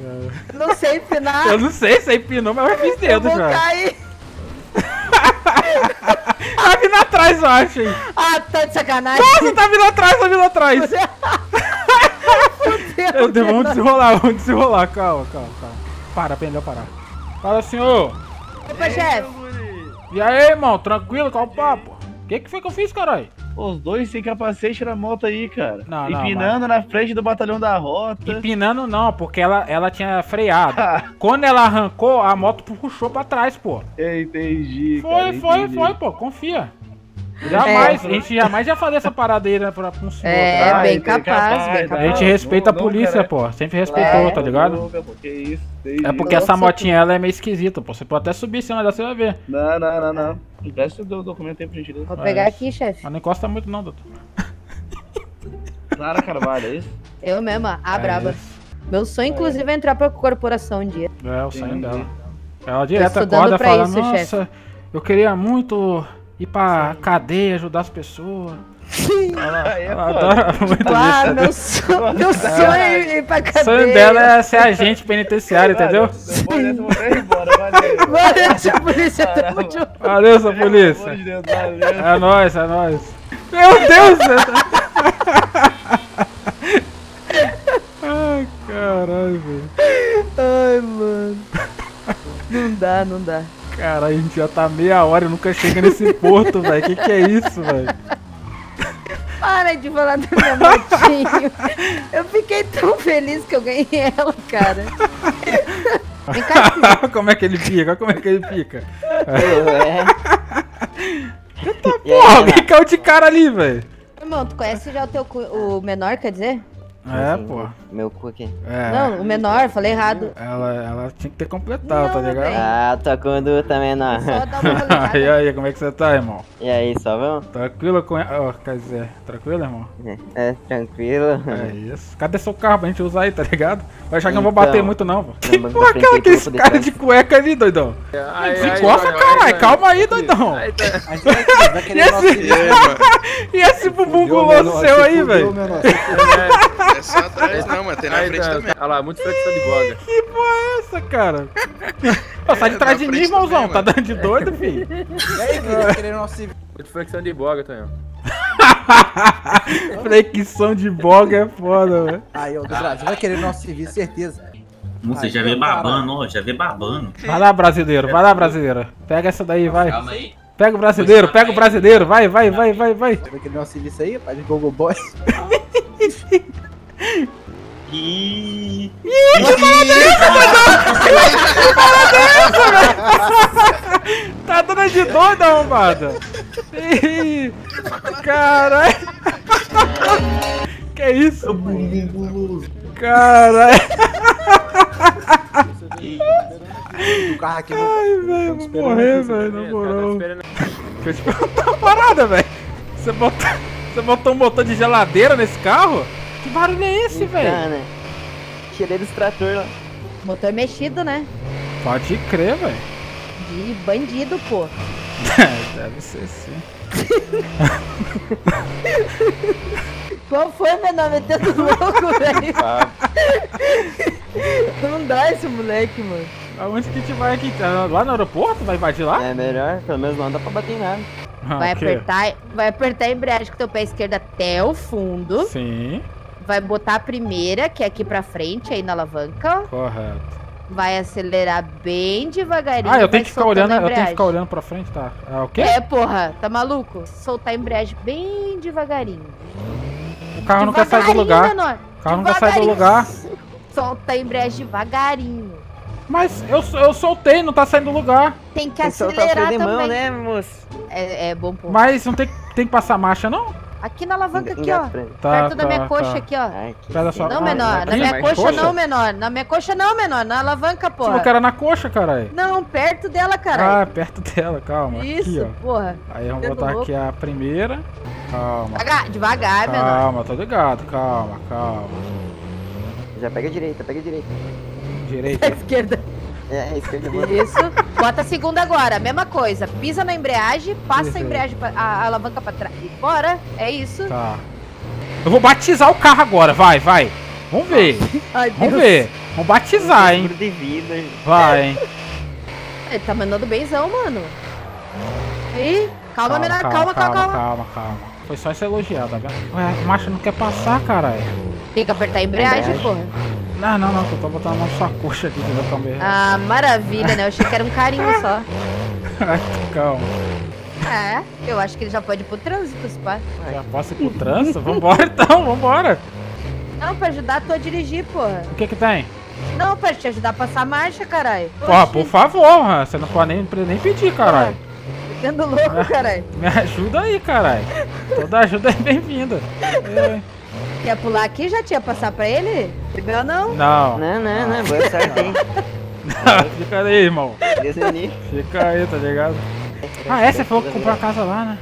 Speaker 1: é.
Speaker 7: Não sei empinar.
Speaker 1: Eu não sei se é empinou, mas eu fiz
Speaker 7: Eu
Speaker 1: dedo
Speaker 7: vou
Speaker 1: já.
Speaker 7: cair.
Speaker 1: Tá vindo atrás, eu acho, hein?
Speaker 7: Ah, tá de sacanagem.
Speaker 1: Nossa, tá vindo atrás, tá vindo atrás. Eu devo, vamos desenrolar, vamos desenrolar. Calma, calma, calma. Para, aprendeu a parar. Fala, senhor.
Speaker 7: Opa, chefe.
Speaker 1: E aí, irmão, tranquilo? Qual o papo? O que, que foi que eu fiz, caralho?
Speaker 5: Os dois sem capacete na moto aí, cara.
Speaker 1: Não, não,
Speaker 5: Empinando na frente do batalhão da rota.
Speaker 1: Empinando não, porque ela, ela tinha freado. Quando ela arrancou, a moto puxou pra trás, pô.
Speaker 5: Entendi.
Speaker 1: Foi,
Speaker 5: cara,
Speaker 1: foi,
Speaker 5: entendi.
Speaker 1: foi, pô, confia. Jamais,
Speaker 7: É.
Speaker 1: a gente jamais ia fazer essa parada aí né, pra, pra um senhor.
Speaker 7: É,
Speaker 1: tá?
Speaker 7: bem capaz, bem
Speaker 1: A
Speaker 7: capaz.
Speaker 1: gente respeita a
Speaker 5: Não, não,
Speaker 1: polícia, pô. Sempre respeitou, tá ligado?
Speaker 5: Nunca, pô, Que isso.
Speaker 1: É porque essa motinha ela é meio esquisita, pô. Você pode até subir em cima dela, você vai ver.
Speaker 5: Não, não, não, não. Empresta o documento aí pra gente ler.
Speaker 7: Vou pegar aqui, chefe.
Speaker 1: Mas não encosta muito não, doutor.
Speaker 5: Clara Carvalho, é isso?
Speaker 7: Eu mesma, a
Speaker 1: É
Speaker 7: braba.
Speaker 1: isso.
Speaker 7: Meu sonho, inclusive, é entrar pra corporação um dia.
Speaker 1: É, o sonho
Speaker 5: Entendi.
Speaker 1: dela. Ela direto
Speaker 7: estudando
Speaker 1: acorda e fala,
Speaker 7: isso,
Speaker 1: nossa, eu queria muito ir pra cadeia, ajudar as pessoas. Ela,
Speaker 5: Aí é
Speaker 1: ela adora muito
Speaker 7: Ah,
Speaker 1: isso.
Speaker 7: meu sonho, meu sonho é ir pra
Speaker 1: O
Speaker 7: cadeia.
Speaker 1: sonho dela é ser agente penitenciário, entendeu?
Speaker 5: Depois eu vou até ir embora, valeu.
Speaker 7: Valeu, tia polícia, tamo junto.
Speaker 1: Valeu,
Speaker 5: amor
Speaker 1: polícia. É nóis, é nóis. Meu Deus! Ai, caralho, velho.
Speaker 7: Ai, mano. Não dá, não dá.
Speaker 1: Caralho, a gente já tá meia hora e nunca chega nesse porto, velho. Que que é isso, velho?
Speaker 7: Para de falar da minha motinho. Eu fiquei tão feliz que eu ganhei ela, cara. Vem cá,
Speaker 1: como é que ele fica? Como é que ele fica?
Speaker 12: É.
Speaker 1: Porra, alguém caiu de cara ali, velho.
Speaker 7: irmão, tu conhece já o teu o menor, quer dizer?
Speaker 1: É, pô.
Speaker 12: Meu cu aqui.
Speaker 1: É.
Speaker 7: Não, o menor, falei errado.
Speaker 1: Ela, ela tinha que ter completado,
Speaker 7: Não,
Speaker 1: tá ligado?
Speaker 7: bem.
Speaker 12: Ah, tua conduta menor.
Speaker 7: Só dá uma
Speaker 1: e aí, como é que você tá, irmão?
Speaker 12: E aí, só vamos?
Speaker 1: Tranquilo com. Ó, quer dizer, tranquilo, irmão?
Speaker 12: É, tranquilo.
Speaker 1: É isso. Cadê seu carro pra gente usar aí, tá ligado? Vai achar que eu não vou bater
Speaker 12: Então,
Speaker 1: muito, não, pô.
Speaker 12: banco
Speaker 1: Porra, aquela que esse cara de cueca ali, doidão.
Speaker 2: Ai,
Speaker 1: Desencosta,
Speaker 2: ai,
Speaker 1: caralho.
Speaker 2: ai,
Speaker 1: Calma aí, doidão.
Speaker 2: ai, tá-
Speaker 1: E esse,
Speaker 2: E
Speaker 1: e esse bumbum guloso seu
Speaker 10: se
Speaker 1: aí, velho?
Speaker 10: menor.
Speaker 2: É só atrás não, mano. Tem na
Speaker 9: Aí,
Speaker 2: frente
Speaker 9: tá,
Speaker 2: também.
Speaker 9: Olha lá, muito flexão de boga.
Speaker 1: Que porra é essa, cara? Pô, sai de
Speaker 2: É,
Speaker 1: trás de mim, irmãozão. Tá dando de doido, filho?
Speaker 10: E aí, filho, vai querer nosso civil?
Speaker 9: Muito flexão de boga, Tonhão.
Speaker 1: Flexão de boga é foda, velho.
Speaker 13: Aí, ó, do Brasil vai querer nosso serviço, certeza.
Speaker 10: Você já vê babando, ó, já vê babando.
Speaker 1: Vai lá, brasileiro, vai lá, brasileiro. Pega essa daí, vai.
Speaker 10: Calma aí.
Speaker 1: Pega o brasileiro, pega o brasileiro, vai, vai, vai, vai, vai.
Speaker 13: Vai querer nosso serviço aí, pai de Google Boy.
Speaker 10: Ih,
Speaker 1: Tá dando de doida, arrombada. Caralho. Que isso? Caralho.
Speaker 13: O carro aqui
Speaker 1: Ai, velho, vou morrer, velho, na moral. Deixa eu te perguntar uma parada, velho. Você botou, você botou um motor de geladeira nesse carro? Que barulho é esse, velho?
Speaker 12: Cara, tirei do extrator lá.
Speaker 7: Motor mexido, né?
Speaker 1: Pode crer, velho.
Speaker 7: De bandido, pô.
Speaker 1: Deve ser sim.
Speaker 7: Qual foi, meu nome? Metendo louco, velho. Não dá esse moleque, mano.
Speaker 1: Aonde que a gente vai aqui? Tá Lá no aeroporto? Vai invadir lá?
Speaker 12: É melhor, pelo menos não dá pra bater em nada.
Speaker 1: Ah,
Speaker 7: Vai
Speaker 1: o quê?
Speaker 7: apertar, vai apertar a embreagem com teu pé esquerdo até o fundo.
Speaker 1: Sim,
Speaker 7: Vai botar a primeira, que é aqui pra frente, aí na alavanca.
Speaker 1: correto.
Speaker 7: Vai acelerar bem devagarinho.
Speaker 1: Ah, eu tenho que ficar olhando, eu tenho que ficar olhando pra frente, tá? É o quê?
Speaker 7: É, porra, tá maluco? Soltar a embreagem bem devagarinho.
Speaker 1: O carro não quer sair do lugar.
Speaker 7: Menor.
Speaker 1: O carro não quer sair do lugar.
Speaker 7: Solta a embreagem devagarinho.
Speaker 1: Mas eu, eu soltei, não tá saindo do lugar.
Speaker 7: Tem que
Speaker 12: Tem que
Speaker 7: acelerar
Speaker 12: freio de mão,
Speaker 7: também.
Speaker 12: né, moço?
Speaker 7: É, é bom, pô.
Speaker 1: Mas não tem, tem que passar marcha, não?
Speaker 7: Aqui na alavanca, aqui, ó.
Speaker 12: ele.
Speaker 1: Tá,
Speaker 7: perto da minha
Speaker 1: tá,
Speaker 7: coxa
Speaker 1: tá.
Speaker 7: aqui, ó.
Speaker 12: Ai, que.
Speaker 7: Não,
Speaker 1: Ah,
Speaker 7: menor. Na minha coxa,
Speaker 1: Coxa?
Speaker 7: não, menor. Na minha coxa não, menor. Na alavanca,
Speaker 1: Você
Speaker 7: porra.
Speaker 1: não quer na coxa, caralho.
Speaker 7: Não, perto dela, caralho.
Speaker 1: Ah, perto dela, calma.
Speaker 7: Isso,
Speaker 1: Aqui, ó.
Speaker 7: porra.
Speaker 1: Aí vamos botar
Speaker 7: louco.
Speaker 1: aqui a primeira. Calma.
Speaker 7: Devagar, devagar, menor.
Speaker 1: Calma, tô ligado. Calma, calma.
Speaker 12: Já pega a direita, pega a direita.
Speaker 1: Direita.
Speaker 7: Esquerda.
Speaker 12: É, esquerda boa.
Speaker 7: Isso. Bota a segunda agora. Mesma coisa. Pisa na embreagem, passa
Speaker 1: Isso
Speaker 7: a embreagem, pra, a, a alavanca pra trás. Bora. É isso.
Speaker 1: Tá. Eu vou batizar o carro agora, vai, vai. Vamos ver.
Speaker 7: Ai,
Speaker 1: Vamos ver. Vamos batizar, hein.
Speaker 12: De vida.
Speaker 1: Vai, hein.
Speaker 7: Ele tá mandando benzão, mano. Aí. Calma, menor.
Speaker 1: calma,
Speaker 7: Calma, calma, calma.
Speaker 1: calma, calma. Foi só essa elogiar, tá vendo? Ué, a marcha não quer passar, caralho.
Speaker 7: Tem que apertar a embreagem,
Speaker 12: Embreagem.
Speaker 7: porra.
Speaker 1: Não, não, não, que eu tô botando a mão na sua coxa aqui, entendeu? Calma aí.
Speaker 7: Ah, maravilha, né? Eu achei que era um carinho só.
Speaker 1: Calma.
Speaker 7: É, eu acho que ele já pode ir pro trânsito, se pá.
Speaker 1: Já posso ir pro trânsito? Vambora então, vambora.
Speaker 7: Não, pra ajudar tu a dirigir, porra.
Speaker 1: O que que tem?
Speaker 7: Não, pra te ajudar a passar a marcha, caralho.
Speaker 1: Ó, por favor, você não pode nem, nem pedir, caralho.
Speaker 7: Ficando louco, caralho.
Speaker 1: Me ajuda aí, caralho. Toda ajuda é bem-vinda. É.
Speaker 7: Quer pular aqui? Já tinha passar pra ele? Não, não.
Speaker 1: Não.
Speaker 12: Não, não, não, boa sorte aí.
Speaker 1: Fica aí, irmão. Fica aí, tá ligado? Ah, é? Você falou que comprou a casa lá, né?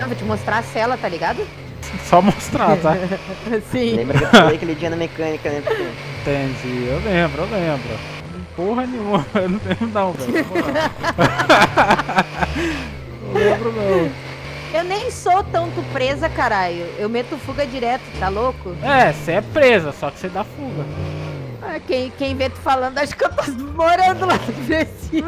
Speaker 7: Não, vou te mostrar a cela, tá ligado?
Speaker 1: Só mostrar, tá?
Speaker 7: Sim.
Speaker 12: Lembra que eu falei aquele dia na mecânica, né? Porque
Speaker 1: Entendi, eu lembro, eu lembro. Porra nenhuma, eu não lembro não, velho. Não lembro não.
Speaker 7: Eu nem sou tanto presa, caralho. Eu meto fuga direto, tá louco?
Speaker 1: É, você é presa, só que você dá fuga.
Speaker 7: Ah, quem, quem vê tu falando, acho que eu tô morando lá no presídio.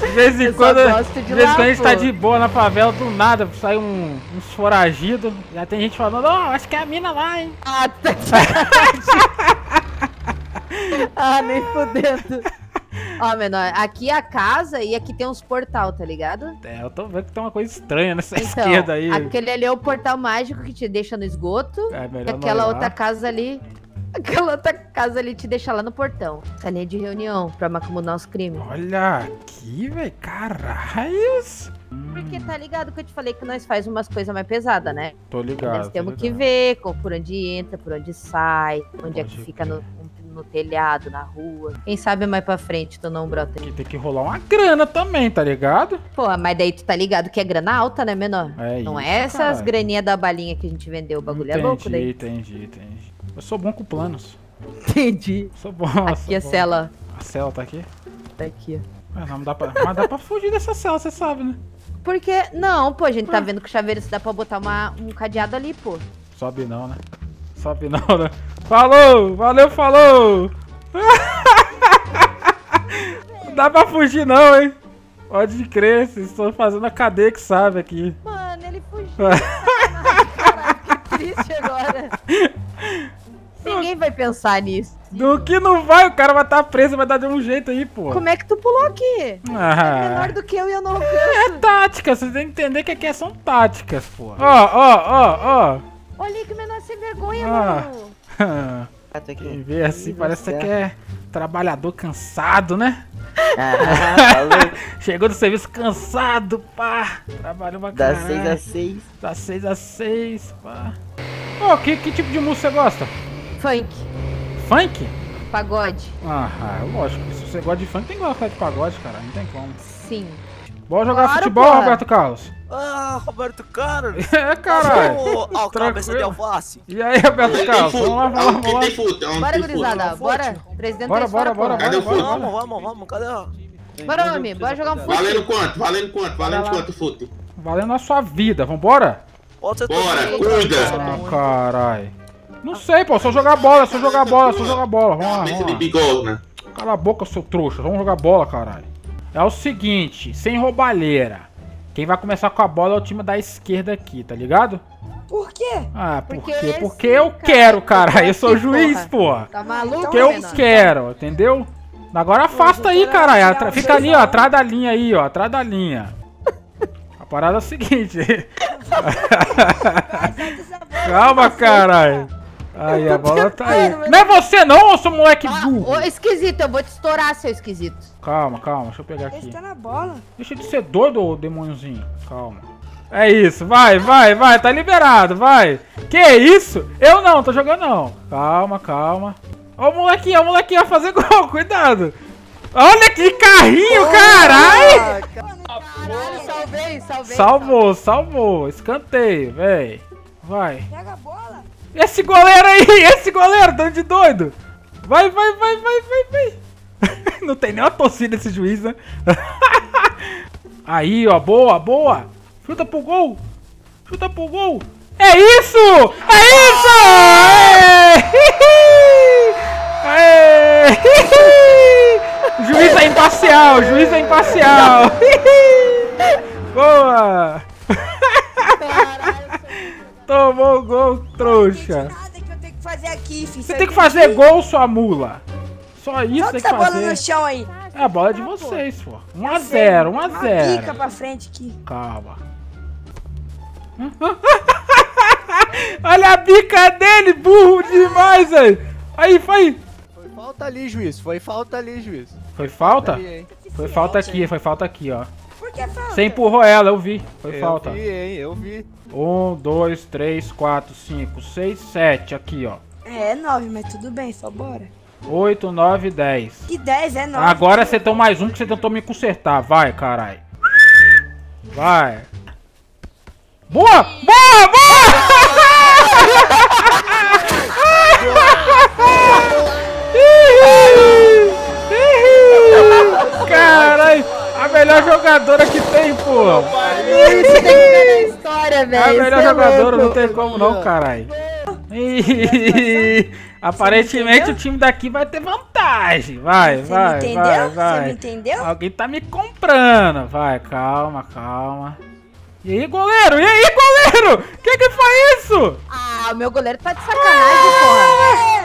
Speaker 1: De vez em
Speaker 7: Eu
Speaker 1: quando,
Speaker 7: de
Speaker 1: de vez em
Speaker 7: lá,
Speaker 1: quando a gente tá de boa na favela, do nada sai um, uns foragidos. Já tem gente falando, ó, acho que é a mina lá, hein?
Speaker 7: Ah, tá Ah, nem fudendo. Ó, menor, aqui é a casa e aqui tem uns portal, tá ligado?
Speaker 1: É, eu tô vendo que tem uma coisa estranha nessa
Speaker 7: Então,
Speaker 1: esquerda aí.
Speaker 7: aquele ali é o portal mágico que te deixa no esgoto.
Speaker 1: É,
Speaker 7: E
Speaker 1: melhor não
Speaker 7: aquela outra casa ali. Aquela outra casa ali te deixa lá no portão. Salinha de reunião pra macumunar os crimes.
Speaker 1: Olha aqui, velho, caralhos.
Speaker 7: Porque tá ligado que eu te falei que nós faz umas coisas mais pesadas, né?
Speaker 1: Tô ligado.
Speaker 7: Nós temos que
Speaker 1: ligado.
Speaker 7: ver com- por onde entra, por onde sai, onde é que
Speaker 1: Pode
Speaker 7: fica no, no telhado, na rua. Quem sabe mais pra frente tu não brota aí.
Speaker 1: Aqui tem que rolar uma grana também, tá ligado?
Speaker 7: Porra, mas daí tu tá ligado que é grana alta, né, menor?
Speaker 1: É
Speaker 7: não
Speaker 1: isso,
Speaker 7: é essas
Speaker 1: caralho.
Speaker 7: graninhas da balinha que a gente vendeu. O bagulho é louco
Speaker 1: entendi,
Speaker 7: daí.
Speaker 1: entendi, entendi. Eu sou bom com planos.
Speaker 7: Entendi.
Speaker 1: Sou bom.
Speaker 7: Aqui
Speaker 1: sou
Speaker 7: a
Speaker 1: bom.
Speaker 7: cela.
Speaker 1: A cela tá aqui?
Speaker 7: Tá aqui, ó.
Speaker 1: É, não dá pra, mas dá pra fugir dessa cela, você sabe, né?
Speaker 7: Porque, não, pô, a gente tá vendo que o chaveiro se dá pra botar uma, um cadeado ali, pô.
Speaker 1: Sobe não, né? Sobe não, né? Falou! Valeu, falou! Não dá pra fugir não, hein? Pode crer, vocês estão fazendo a cadeia que sabe aqui.
Speaker 7: Mano, ele fugiu, Triste agora. Ninguém vai pensar nisso.
Speaker 1: Do que não vai, o cara vai estar preso, vai dar de um jeito aí, pô.
Speaker 7: Como é que tu pulou aqui?
Speaker 1: Ah.
Speaker 7: Menor do que eu e eu não
Speaker 1: É
Speaker 7: alcanço.
Speaker 1: tática, você tem que entender que aqui são táticas, pô. Ó, ó, ó, ó.
Speaker 7: Olha que menor sem vergonha,
Speaker 1: Ah.
Speaker 7: mano.
Speaker 1: Quem vê assim parece que é trabalhador cansado, né? Chegou do serviço cansado, pá. Trabalhou
Speaker 12: Das
Speaker 1: caralho.
Speaker 12: 6 às 6.
Speaker 1: Das 6 às 6, pá. Ô, que, que tipo de música você gosta?
Speaker 7: Funk,
Speaker 1: Funk?
Speaker 7: pagode.
Speaker 1: Ah, ah, lógico. Se você gosta de funk, tem que gostar de pagode, cara. Não tem como.
Speaker 7: Sim.
Speaker 1: Bora jogar
Speaker 7: Claro,
Speaker 1: futebol,
Speaker 7: porra.
Speaker 1: Roberto Carlos?
Speaker 14: Ah, Roberto Carlos.
Speaker 1: É, caralho.
Speaker 14: Ó, cabeça de alface.
Speaker 1: E aí, Roberto Carlos? Vamos lá, vamos lá, vamos lá.
Speaker 7: Bora, gurizada. Bora. Presidente
Speaker 1: Bora, bora, bora, bora, bora.
Speaker 14: Vamos, vamos, vamos. Cadê?
Speaker 7: Bora, homem. Bora jogar um fute.
Speaker 10: Valendo quanto? Valendo quanto? Valendo quanto, Futo?
Speaker 1: Valendo a sua vida, vambora?
Speaker 10: Bora, cuida.
Speaker 1: Ah, carai. Não sei, pô, só jogar bola, só jogar bola, só jogar bola. Vamos lá, vamos
Speaker 10: de
Speaker 1: lá.
Speaker 10: bigorna.
Speaker 1: Cala a boca, seu trouxa. Vamos jogar bola, caralho. É o seguinte, sem roubalheira. Quem vai começar com a bola é o time da esquerda aqui, tá ligado?
Speaker 11: Por quê?
Speaker 1: Ah, por
Speaker 7: Porque
Speaker 1: quê?
Speaker 7: esse
Speaker 1: Porque eu
Speaker 7: cara-
Speaker 1: quero, cara. Eu sou
Speaker 7: Aqui,
Speaker 1: juiz,
Speaker 7: porra.
Speaker 1: porra.
Speaker 7: Tá maluco,
Speaker 1: Porque eu
Speaker 7: menor?
Speaker 1: quero, entendeu? Agora afasta aí, caralho. Fica ali, ó, atrás da linha aí, ó, atrás da linha. A parada é o seguinte. Calma, caralho. Aí, a bola tá aí. Não é você não, ô seu moleque burro?
Speaker 7: Ô, esquisito, eu vou te estourar, seu esquisito.
Speaker 1: Calma, calma, deixa eu pegar aqui.
Speaker 11: Tá na bola.
Speaker 1: Deixa de ser doido, ô demôniozinho. Calma. É isso, vai, vai, vai, tá liberado, vai. Que isso? Eu não, tô jogando não. Calma, calma. Ó o molequinho, ó o molequinho vai fazer gol, cuidado. Olha que carrinho, caralho!
Speaker 7: Caralho, salvei, salvei.
Speaker 1: Salvou, salvou. Escanteio, véi. Vai.
Speaker 11: Pega a bola.
Speaker 1: Esse goleiro aí, esse goleiro, dando de doido. Vai, vai, vai, vai, vai, vai. Não tem nenhuma torcida esse juiz, né? Aí, ó, boa, boa. Chuta pro gol. Chuta pro gol. É isso! É isso! Aê! Aê! Juiz é imparcial, juiz é imparcial. Boa! Tomou o gol, trouxa.
Speaker 11: Nada que eu tenho que fazer aqui, filho.
Speaker 1: Você tem que fazer gol, sua mula. Só isso
Speaker 11: Solta
Speaker 1: tem que
Speaker 11: essa bola
Speaker 1: fazer.
Speaker 11: no chão aí.
Speaker 1: É a bola é de vocês, pô. 1x0,
Speaker 11: Uma
Speaker 1: 1x0.
Speaker 11: pica pra frente aqui.
Speaker 1: Calma. Olha a bica dele, burro demais, velho. Aí, foi.
Speaker 13: Foi falta ali, juiz. Foi falta ali, juiz.
Speaker 1: Foi falta? Foi falta aqui, foi falta aqui, ó.
Speaker 11: Que falta?
Speaker 1: Você empurrou ela, eu vi. Foi
Speaker 13: eu
Speaker 1: falta.
Speaker 13: vi, hein? Eu vi.
Speaker 1: Um, dois, três, quatro, cinco, seis, sete. Aqui, ó.
Speaker 11: É, nove, mas tudo bem, só bora.
Speaker 1: Oito, nove, dez.
Speaker 11: Que dez, é nove.
Speaker 1: Agora você tem mais um que você tentou me consertar. Vai, carai. Vai. Boa! Boa! Boa! Melhor jogadora que tem, pô!
Speaker 7: Isso tem que na história, velho.
Speaker 1: A
Speaker 7: Isso
Speaker 1: melhor
Speaker 7: é
Speaker 1: jogadora não
Speaker 7: louco.
Speaker 1: tem como não, carai. Ih, Aparentemente o time daqui vai ter vantagem. Vai,
Speaker 11: Você
Speaker 1: vai,
Speaker 11: me entendeu?
Speaker 1: vai,
Speaker 11: Você
Speaker 1: vai.
Speaker 11: me entendeu?
Speaker 1: Alguém tá me comprando. Vai, calma, calma. E aí, goleiro? E aí, goleiro? Que que foi isso?
Speaker 7: Ah, o meu goleiro tá de sacanagem,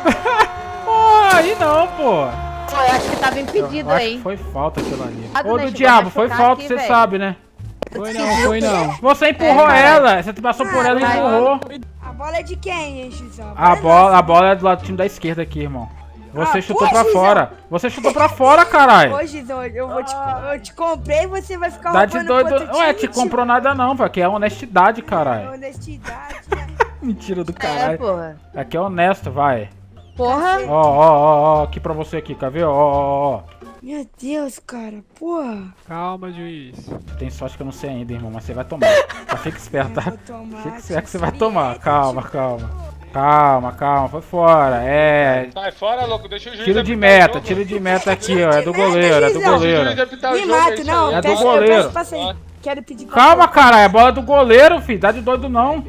Speaker 7: porra.
Speaker 1: Pô, aí não, pô.
Speaker 7: Eu acho que tava impedido,
Speaker 1: que foi falta aquilo ali.
Speaker 7: Ah,
Speaker 1: Ô,
Speaker 7: né,
Speaker 1: do diabo, foi falta, você sabe, né?
Speaker 7: Foi
Speaker 1: não, foi não. Você empurrou
Speaker 7: É,
Speaker 1: ela, você passou por ela e empurrou.
Speaker 11: A bola é de quem, hein, Juizão?
Speaker 1: A bola, a bola é do lado do time da esquerda aqui, irmão. Você
Speaker 11: Ah,
Speaker 1: chutou
Speaker 11: pô,
Speaker 1: pra
Speaker 11: Gisele.
Speaker 1: fora. Você chutou pra fora, caralho.
Speaker 11: Ô, Gizão, eu, vou te, eu te comprei e você vai ficar
Speaker 1: Dá de
Speaker 11: roubando
Speaker 1: doido.
Speaker 11: outro
Speaker 1: Ué, te comprou nada não, velho. Aqui é honestidade, caralho.
Speaker 11: Honestidade.
Speaker 1: Mentira do
Speaker 7: É,
Speaker 1: caralho.
Speaker 7: porra.
Speaker 1: Aqui é honesto, vai.
Speaker 7: Porra.
Speaker 1: Ó, ó, ó, ó, aqui pra você aqui, quer ver? Ó, ó, ó.
Speaker 11: Meu Deus, cara, porra.
Speaker 15: Calma, juiz.
Speaker 1: Tem sorte que eu não sei ainda, irmão, mas você vai tomar. Tá, fica esperto, tá?
Speaker 11: tomar,
Speaker 1: Fica esperto que você vai tomar. Calma, calma. Calma, calma, foi fora. É.
Speaker 9: Sai fora, louco, deixa o juiz
Speaker 1: Tiro de meta, tiro de meta aqui, ó. É do goleiro, é do goleiro.
Speaker 11: Me
Speaker 9: jogo, é
Speaker 11: não.
Speaker 9: aí.
Speaker 1: É do goleiro.
Speaker 11: Quero pedir
Speaker 1: Calma, cara, é bola do goleiro, filho. Dá de doido não.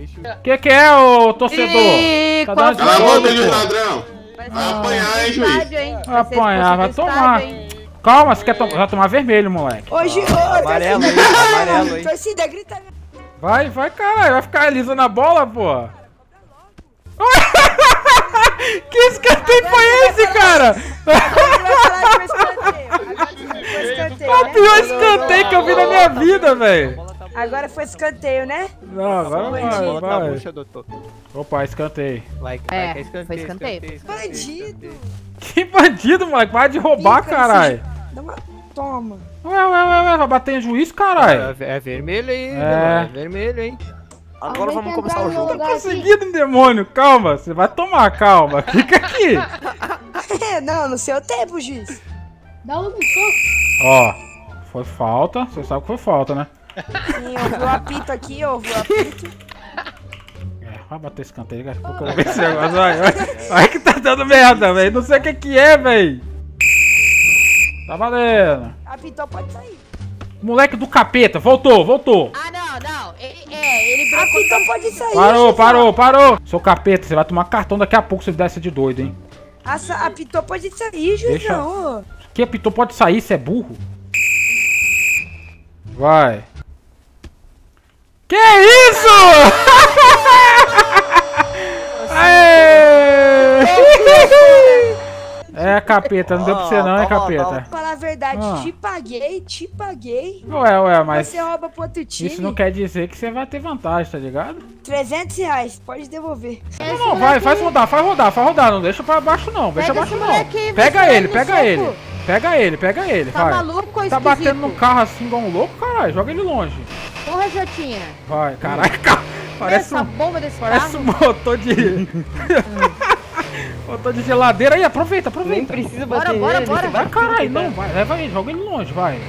Speaker 1: Que que é, ô torcedor?
Speaker 7: Ih,
Speaker 1: Tá dando de
Speaker 10: Cala a boca,
Speaker 1: doido,
Speaker 10: ladrão. Vai apanhar, hein, juiz.
Speaker 7: Hein?
Speaker 1: Apanhar, vai tomar. Calma, você quer tomar, vai tomar vermelho, moleque.
Speaker 11: Hoje, ô,
Speaker 13: Amarelo, hein?
Speaker 11: torcida,
Speaker 13: Amarelo, hein?
Speaker 11: Torcida, grita.
Speaker 1: Vai, vai, caralho. Vai ficar alisa na bola, pô. que escanteio foi esse, cara? Foi o pior escanteio que eu vi na minha vida, velho.
Speaker 11: Agora foi escanteio, né?
Speaker 1: Não, agora vai,
Speaker 13: Bola na
Speaker 1: vai.
Speaker 13: bucha, doutor.
Speaker 1: Opa, escanteio.
Speaker 13: Vai,
Speaker 7: É,
Speaker 13: vai, que é escanteio,
Speaker 7: foi escanteio.
Speaker 13: escanteio,
Speaker 11: Bandido.
Speaker 1: Que bandido, moleque. Para de roubar, caralho.
Speaker 11: Dá uma... Toma.
Speaker 1: Ué, ué, ué, ué. Vai bater em juiz, caralho.
Speaker 13: É, é vermelho aí,
Speaker 1: É.
Speaker 13: é. vermelho, hein?
Speaker 14: Agora vamos começar o jogo.
Speaker 1: Tá conseguindo, demônio. Calma, você vai tomar, calma. Fica aqui.
Speaker 11: É, não, no seu tempo, juiz.
Speaker 7: Dá um soco.
Speaker 1: Ó, foi falta. Você sabe que foi falta, né?
Speaker 11: Sim, ouviu o apito aqui, ouviu o apito.
Speaker 1: É, vai bater escanteio, daqui a pouco eu vou ver esse negócio. Vai, vai. Vai que tá dando merda, velho. Não sei o que que é, velho. Tá valendo.
Speaker 11: Apitou, pode sair.
Speaker 1: Moleque do capeta, voltou, voltou.
Speaker 7: Ah, não, não. Ele, é, ele brocou.
Speaker 11: Apitou, pode sair.
Speaker 1: Parou, parou, parou. Seu capeta, você vai tomar cartão daqui a pouco se desse de doido, hein?
Speaker 11: Assa, apitou, pode sair, juizão. ô.
Speaker 1: Que apitou pode sair, você é burro. Vai. Que isso? Aê! É capeta, não deu pra você não, é capeta.
Speaker 11: Falar a verdade,
Speaker 1: Ah.
Speaker 11: te paguei, te paguei.
Speaker 1: Ué, ué, mas
Speaker 11: Você rouba pro outro time.
Speaker 1: isso não quer dizer que você vai ter vantagem, tá ligado?
Speaker 11: 300 reais, pode devolver.
Speaker 1: Não, não, vai, faz rodar, faz rodar, faz rodar, não deixa pra baixo não, deixa
Speaker 7: Pega
Speaker 1: baixo
Speaker 7: esse
Speaker 1: não. Pega ele, pega ele. Pega ele, pega ele,
Speaker 7: Tá
Speaker 1: vai.
Speaker 7: maluco
Speaker 1: Tá
Speaker 7: esquisito?
Speaker 1: batendo no carro assim igual um louco, caralho, joga ele longe.
Speaker 7: Porra, Jotinha.
Speaker 1: Vai, caralho, carro. Parece
Speaker 7: essa
Speaker 1: um,
Speaker 7: bomba desse
Speaker 1: parece um
Speaker 7: carro.
Speaker 1: motor de... motor de geladeira aí, aproveita, aproveita.
Speaker 12: Nem precisa
Speaker 7: Bora,
Speaker 12: bater
Speaker 7: bora, bora.
Speaker 12: você
Speaker 1: Vai,
Speaker 12: vai
Speaker 1: caralho, não, vai, leva ele, joga ele longe, vai.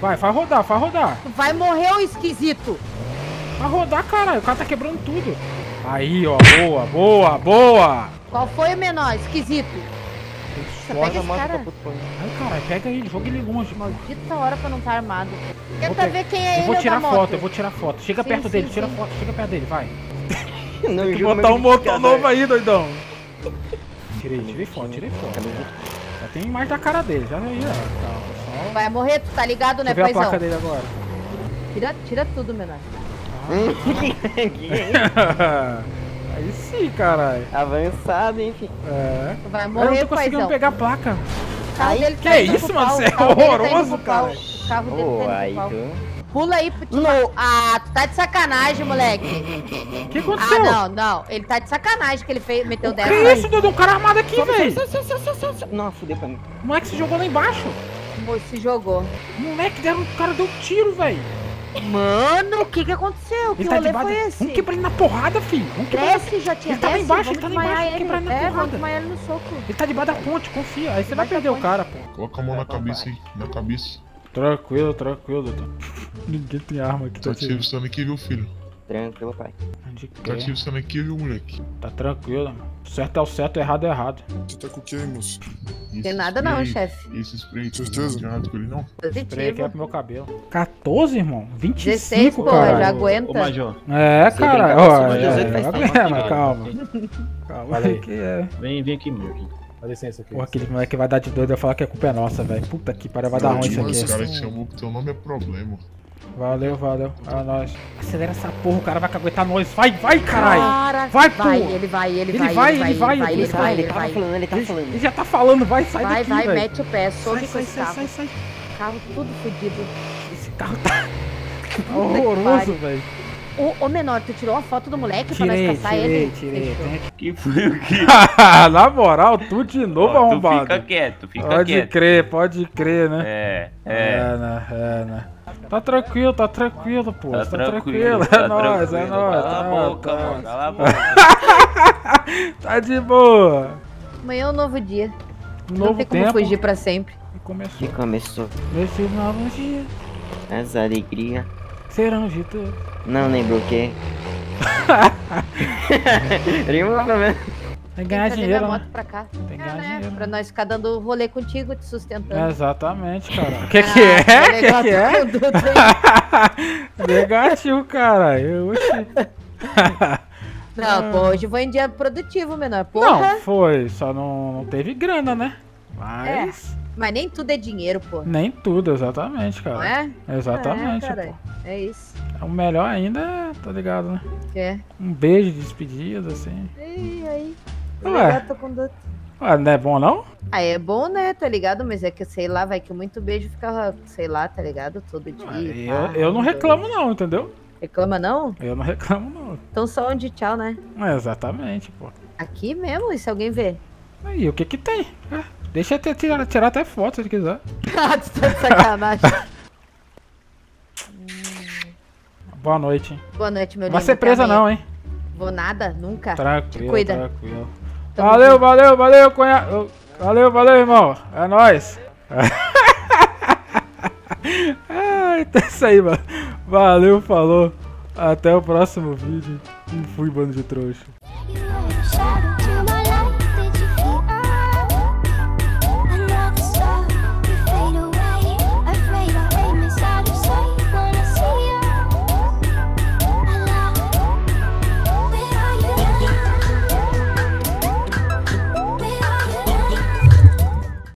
Speaker 1: Vai, faz rodar, faz rodar.
Speaker 7: Vai morrer o esquisito.
Speaker 1: Vai rodar, caralho, o cara tá quebrando tudo. Aí, ó, boa, boa, boa.
Speaker 7: Qual foi o menor? Esquisito. Você pega esse cara.
Speaker 1: Ai, caralho, pega ele, joga ele longe.
Speaker 7: Maldita hora pra não estar armado.
Speaker 1: Vou
Speaker 7: Tenta
Speaker 1: pe-
Speaker 7: ver quem é
Speaker 1: Eu
Speaker 7: ele
Speaker 1: vou
Speaker 7: ou
Speaker 1: tirar foto,
Speaker 7: moto.
Speaker 1: eu vou tirar foto. Chega
Speaker 7: Sim,
Speaker 1: perto
Speaker 7: sim,
Speaker 1: dele, tira
Speaker 7: sim.
Speaker 1: foto, chega perto dele, vai.
Speaker 12: Não,
Speaker 1: Tem que botar um motor novo aí, doidão. Tirei, tirei foto, tirei foto. Já tem mais da cara dele, já aí, ó.
Speaker 7: Vai morrer, tu tá ligado, né,
Speaker 1: Deixa eu ver a
Speaker 7: paizão?
Speaker 1: placa dele agora.
Speaker 7: Tira, tira tudo, menor.
Speaker 1: aí sim, caralho.
Speaker 12: Avançado, enfim.
Speaker 1: É.
Speaker 7: Vai
Speaker 1: Eu não
Speaker 7: morrer,
Speaker 1: tô conseguindo
Speaker 7: paizão.
Speaker 1: pegar a placa.
Speaker 7: O carro dele
Speaker 1: que
Speaker 7: tá indo
Speaker 1: isso, mano? Você é
Speaker 7: o tá
Speaker 1: horroroso, cara.
Speaker 7: O carro dele
Speaker 12: Ô,
Speaker 7: tá
Speaker 12: aí tu...
Speaker 7: Pula aí pro tio. Ah, tu tá de sacanagem, moleque.
Speaker 1: O que
Speaker 7: Ah,
Speaker 1: aconteceu?
Speaker 7: não, não. Ele tá de sacanagem que ele fez, meteu
Speaker 1: Que
Speaker 7: dessa.
Speaker 1: isso, Dudu? Um cara armado aqui, velho.
Speaker 12: Não, fudeu pra mim.
Speaker 1: O moleque se jogou lá embaixo.
Speaker 7: Se jogou.
Speaker 1: O moleque deram, o cara deu um tiro, velho.
Speaker 7: Mano, o que que aconteceu? Que
Speaker 1: Ele tá
Speaker 7: rolê foi esse?
Speaker 1: Vamos quebrar ele na porrada, filho. Vamos quebrar.
Speaker 7: Desce, já tinha
Speaker 1: Ele tá lá embaixo, ele tá lá embaixo,
Speaker 7: ele.
Speaker 1: quebrar ele na
Speaker 7: É,
Speaker 1: porrada.
Speaker 7: vamos ele no soco.
Speaker 1: Ele tá debaixo da ponte, confia. Aí você vai perder o cara, pô.
Speaker 10: Coloca a mão na cabeça aí, na cabeça.
Speaker 1: Tranquilo, tranquilo, doutor. Ninguém tem arma aqui,
Speaker 10: Tá
Speaker 1: tá
Speaker 10: ativo isso aqui, viu, filho?
Speaker 12: Tranquilo, pai.
Speaker 1: De
Speaker 10: Tá
Speaker 1: quê?
Speaker 10: ativo isso aqui, viu, moleque?
Speaker 1: Tá tranquilo, mano. Certo é o certo, errado é errado.
Speaker 10: Você tá com quem, moço?
Speaker 7: Tem nada não, chefe.
Speaker 10: Esse spray, certeza? Não tem nada com ele, não?
Speaker 1: Spray aqui é
Speaker 7: Positivo.
Speaker 1: pro meu cabelo. 14, irmão? 25,
Speaker 7: 16, pô,
Speaker 1: cara.
Speaker 7: já aguenta.
Speaker 15: Ô, Major,
Speaker 1: É,
Speaker 12: Você
Speaker 1: cara. Ó, é,
Speaker 12: Major, faz
Speaker 1: é,
Speaker 12: tempo,
Speaker 1: é, mas
Speaker 15: cara.
Speaker 1: calma. Calma que é.
Speaker 15: vem, vem aqui, meu. Aqui. Dá licença aqui.
Speaker 1: Porra, aquele moleque vai dar de doido vai falar que a culpa é nossa, velho. Puta que pariu, vai dar ruim isso
Speaker 10: Esse
Speaker 1: aqui.
Speaker 10: cara te chamou que teu nome é problema.
Speaker 1: Valeu, valeu. É nóis. Acelera essa porra, o cara vai caguetar nós. Vai, vai, caralho.
Speaker 7: Cara,
Speaker 1: Vai,
Speaker 7: vai,
Speaker 1: pô.
Speaker 7: ele vai, ele,
Speaker 1: Ele
Speaker 7: vai,
Speaker 1: vai,
Speaker 7: ele
Speaker 1: ele vai,
Speaker 7: vai,
Speaker 1: ele
Speaker 7: ele
Speaker 1: vai,
Speaker 7: vai,
Speaker 12: ele
Speaker 7: ele vai.
Speaker 12: falando, ele tava
Speaker 1: Ele,
Speaker 12: falando.
Speaker 1: ele já tá falando, vai, sai
Speaker 7: Vai,
Speaker 1: daqui,
Speaker 7: vai,
Speaker 1: velho.
Speaker 7: mete o pé, sobe
Speaker 1: Sai,
Speaker 7: com
Speaker 1: sai,
Speaker 7: esse
Speaker 1: sai,
Speaker 7: carro.
Speaker 1: sai, sai.
Speaker 7: Carro tudo fodido.
Speaker 1: Esse carro tá
Speaker 7: que
Speaker 1: horroroso, velho.
Speaker 7: Ô, ô, menor, tu tirou a foto do moleque pra
Speaker 1: Tirei,
Speaker 7: nós caçar
Speaker 1: tirei,
Speaker 7: ele?
Speaker 1: tirei. Tem-
Speaker 4: Que foi o que?
Speaker 1: Na moral, tu de novo
Speaker 4: Ó, tu
Speaker 1: arrombado.
Speaker 4: fica quieto, fica
Speaker 1: pode
Speaker 4: quieto.
Speaker 1: crer, pode crer, né?
Speaker 4: É,
Speaker 1: É,
Speaker 4: é.
Speaker 1: né, é, né. Tá tranquilo, tá tranquilo, pô.
Speaker 4: Tá
Speaker 1: Tá,
Speaker 4: tranquilo,
Speaker 1: tranquilo.
Speaker 4: tá
Speaker 1: É nóis, é nóis.
Speaker 4: Cala a
Speaker 1: tá,
Speaker 4: boca,
Speaker 1: tá.
Speaker 4: mano, cala a boca.
Speaker 1: Tá de boa.
Speaker 7: Amanhã é um novo dia.
Speaker 1: Um
Speaker 7: Não
Speaker 1: novo
Speaker 7: tem como
Speaker 1: tempo.
Speaker 7: fugir pra sempre.
Speaker 1: E começou.
Speaker 12: E começou.
Speaker 1: Nesse novo dia,
Speaker 12: As alegrias.
Speaker 1: Serão de todos.
Speaker 12: Não lembro o quê. Rima pelo menos.
Speaker 1: Tem que
Speaker 7: Tem
Speaker 1: ganhar
Speaker 7: que
Speaker 1: dinheiro, né?
Speaker 7: moto pra cá.
Speaker 1: Tem que
Speaker 7: É,
Speaker 1: ganhar
Speaker 7: né?
Speaker 1: dinheiro.
Speaker 7: Pra nós ficar dando rolê contigo, te sustentando.
Speaker 1: Exatamente, cara. O que que
Speaker 7: Ah,
Speaker 1: é?
Speaker 7: tá
Speaker 1: O que que
Speaker 7: tua
Speaker 1: é? Negativo, cara. Eu.
Speaker 7: Não, pô, hoje foi um dia produtivo, menor. Porra.
Speaker 1: Não, foi. Só não, não teve grana, né? Mas.
Speaker 7: Mas nem tudo é dinheiro, pô.
Speaker 1: Nem tudo, exatamente, cara.
Speaker 7: Não é?
Speaker 1: Exatamente,
Speaker 7: É, cara,
Speaker 1: pô.
Speaker 7: é isso.
Speaker 1: O melhor ainda é, tá ligado, né?
Speaker 7: É.
Speaker 1: Um beijo de despedida, assim.
Speaker 7: E aí?
Speaker 1: Ué.
Speaker 7: Tô com dor.
Speaker 1: Ué, não é bom não?
Speaker 7: Ah, é bom, né, tá ligado? Mas é que, sei lá, vai que muito beijo fica, sei lá, tá ligado? Todo dia.
Speaker 1: Eu,
Speaker 7: pá,
Speaker 1: eu não reclamo não, entendeu?
Speaker 7: Reclama não?
Speaker 1: Eu não reclamo não.
Speaker 7: Então só onde tchau, né?
Speaker 1: É, exatamente, pô.
Speaker 7: Aqui mesmo, e se alguém ver?
Speaker 1: Aí, o que que tem? É, deixa eu tirar, tirar até foto se ele quiser.
Speaker 7: Ah, tu tá de sacanagem.
Speaker 1: Boa noite, hein?
Speaker 7: Boa noite, meu
Speaker 1: Não vai ser presa não, hein?
Speaker 7: Vou nada, nunca. Te
Speaker 1: Tranquilo,
Speaker 7: cuida.
Speaker 1: tranquilo.
Speaker 7: Tamo
Speaker 1: Valeu,
Speaker 7: junto.
Speaker 1: valeu, valeu, cunhado. Valeu, valeu, irmão. É nóis. Ai, então é isso aí, mano. Valeu, falou. Até o próximo vídeo. E fui, bando de trouxa.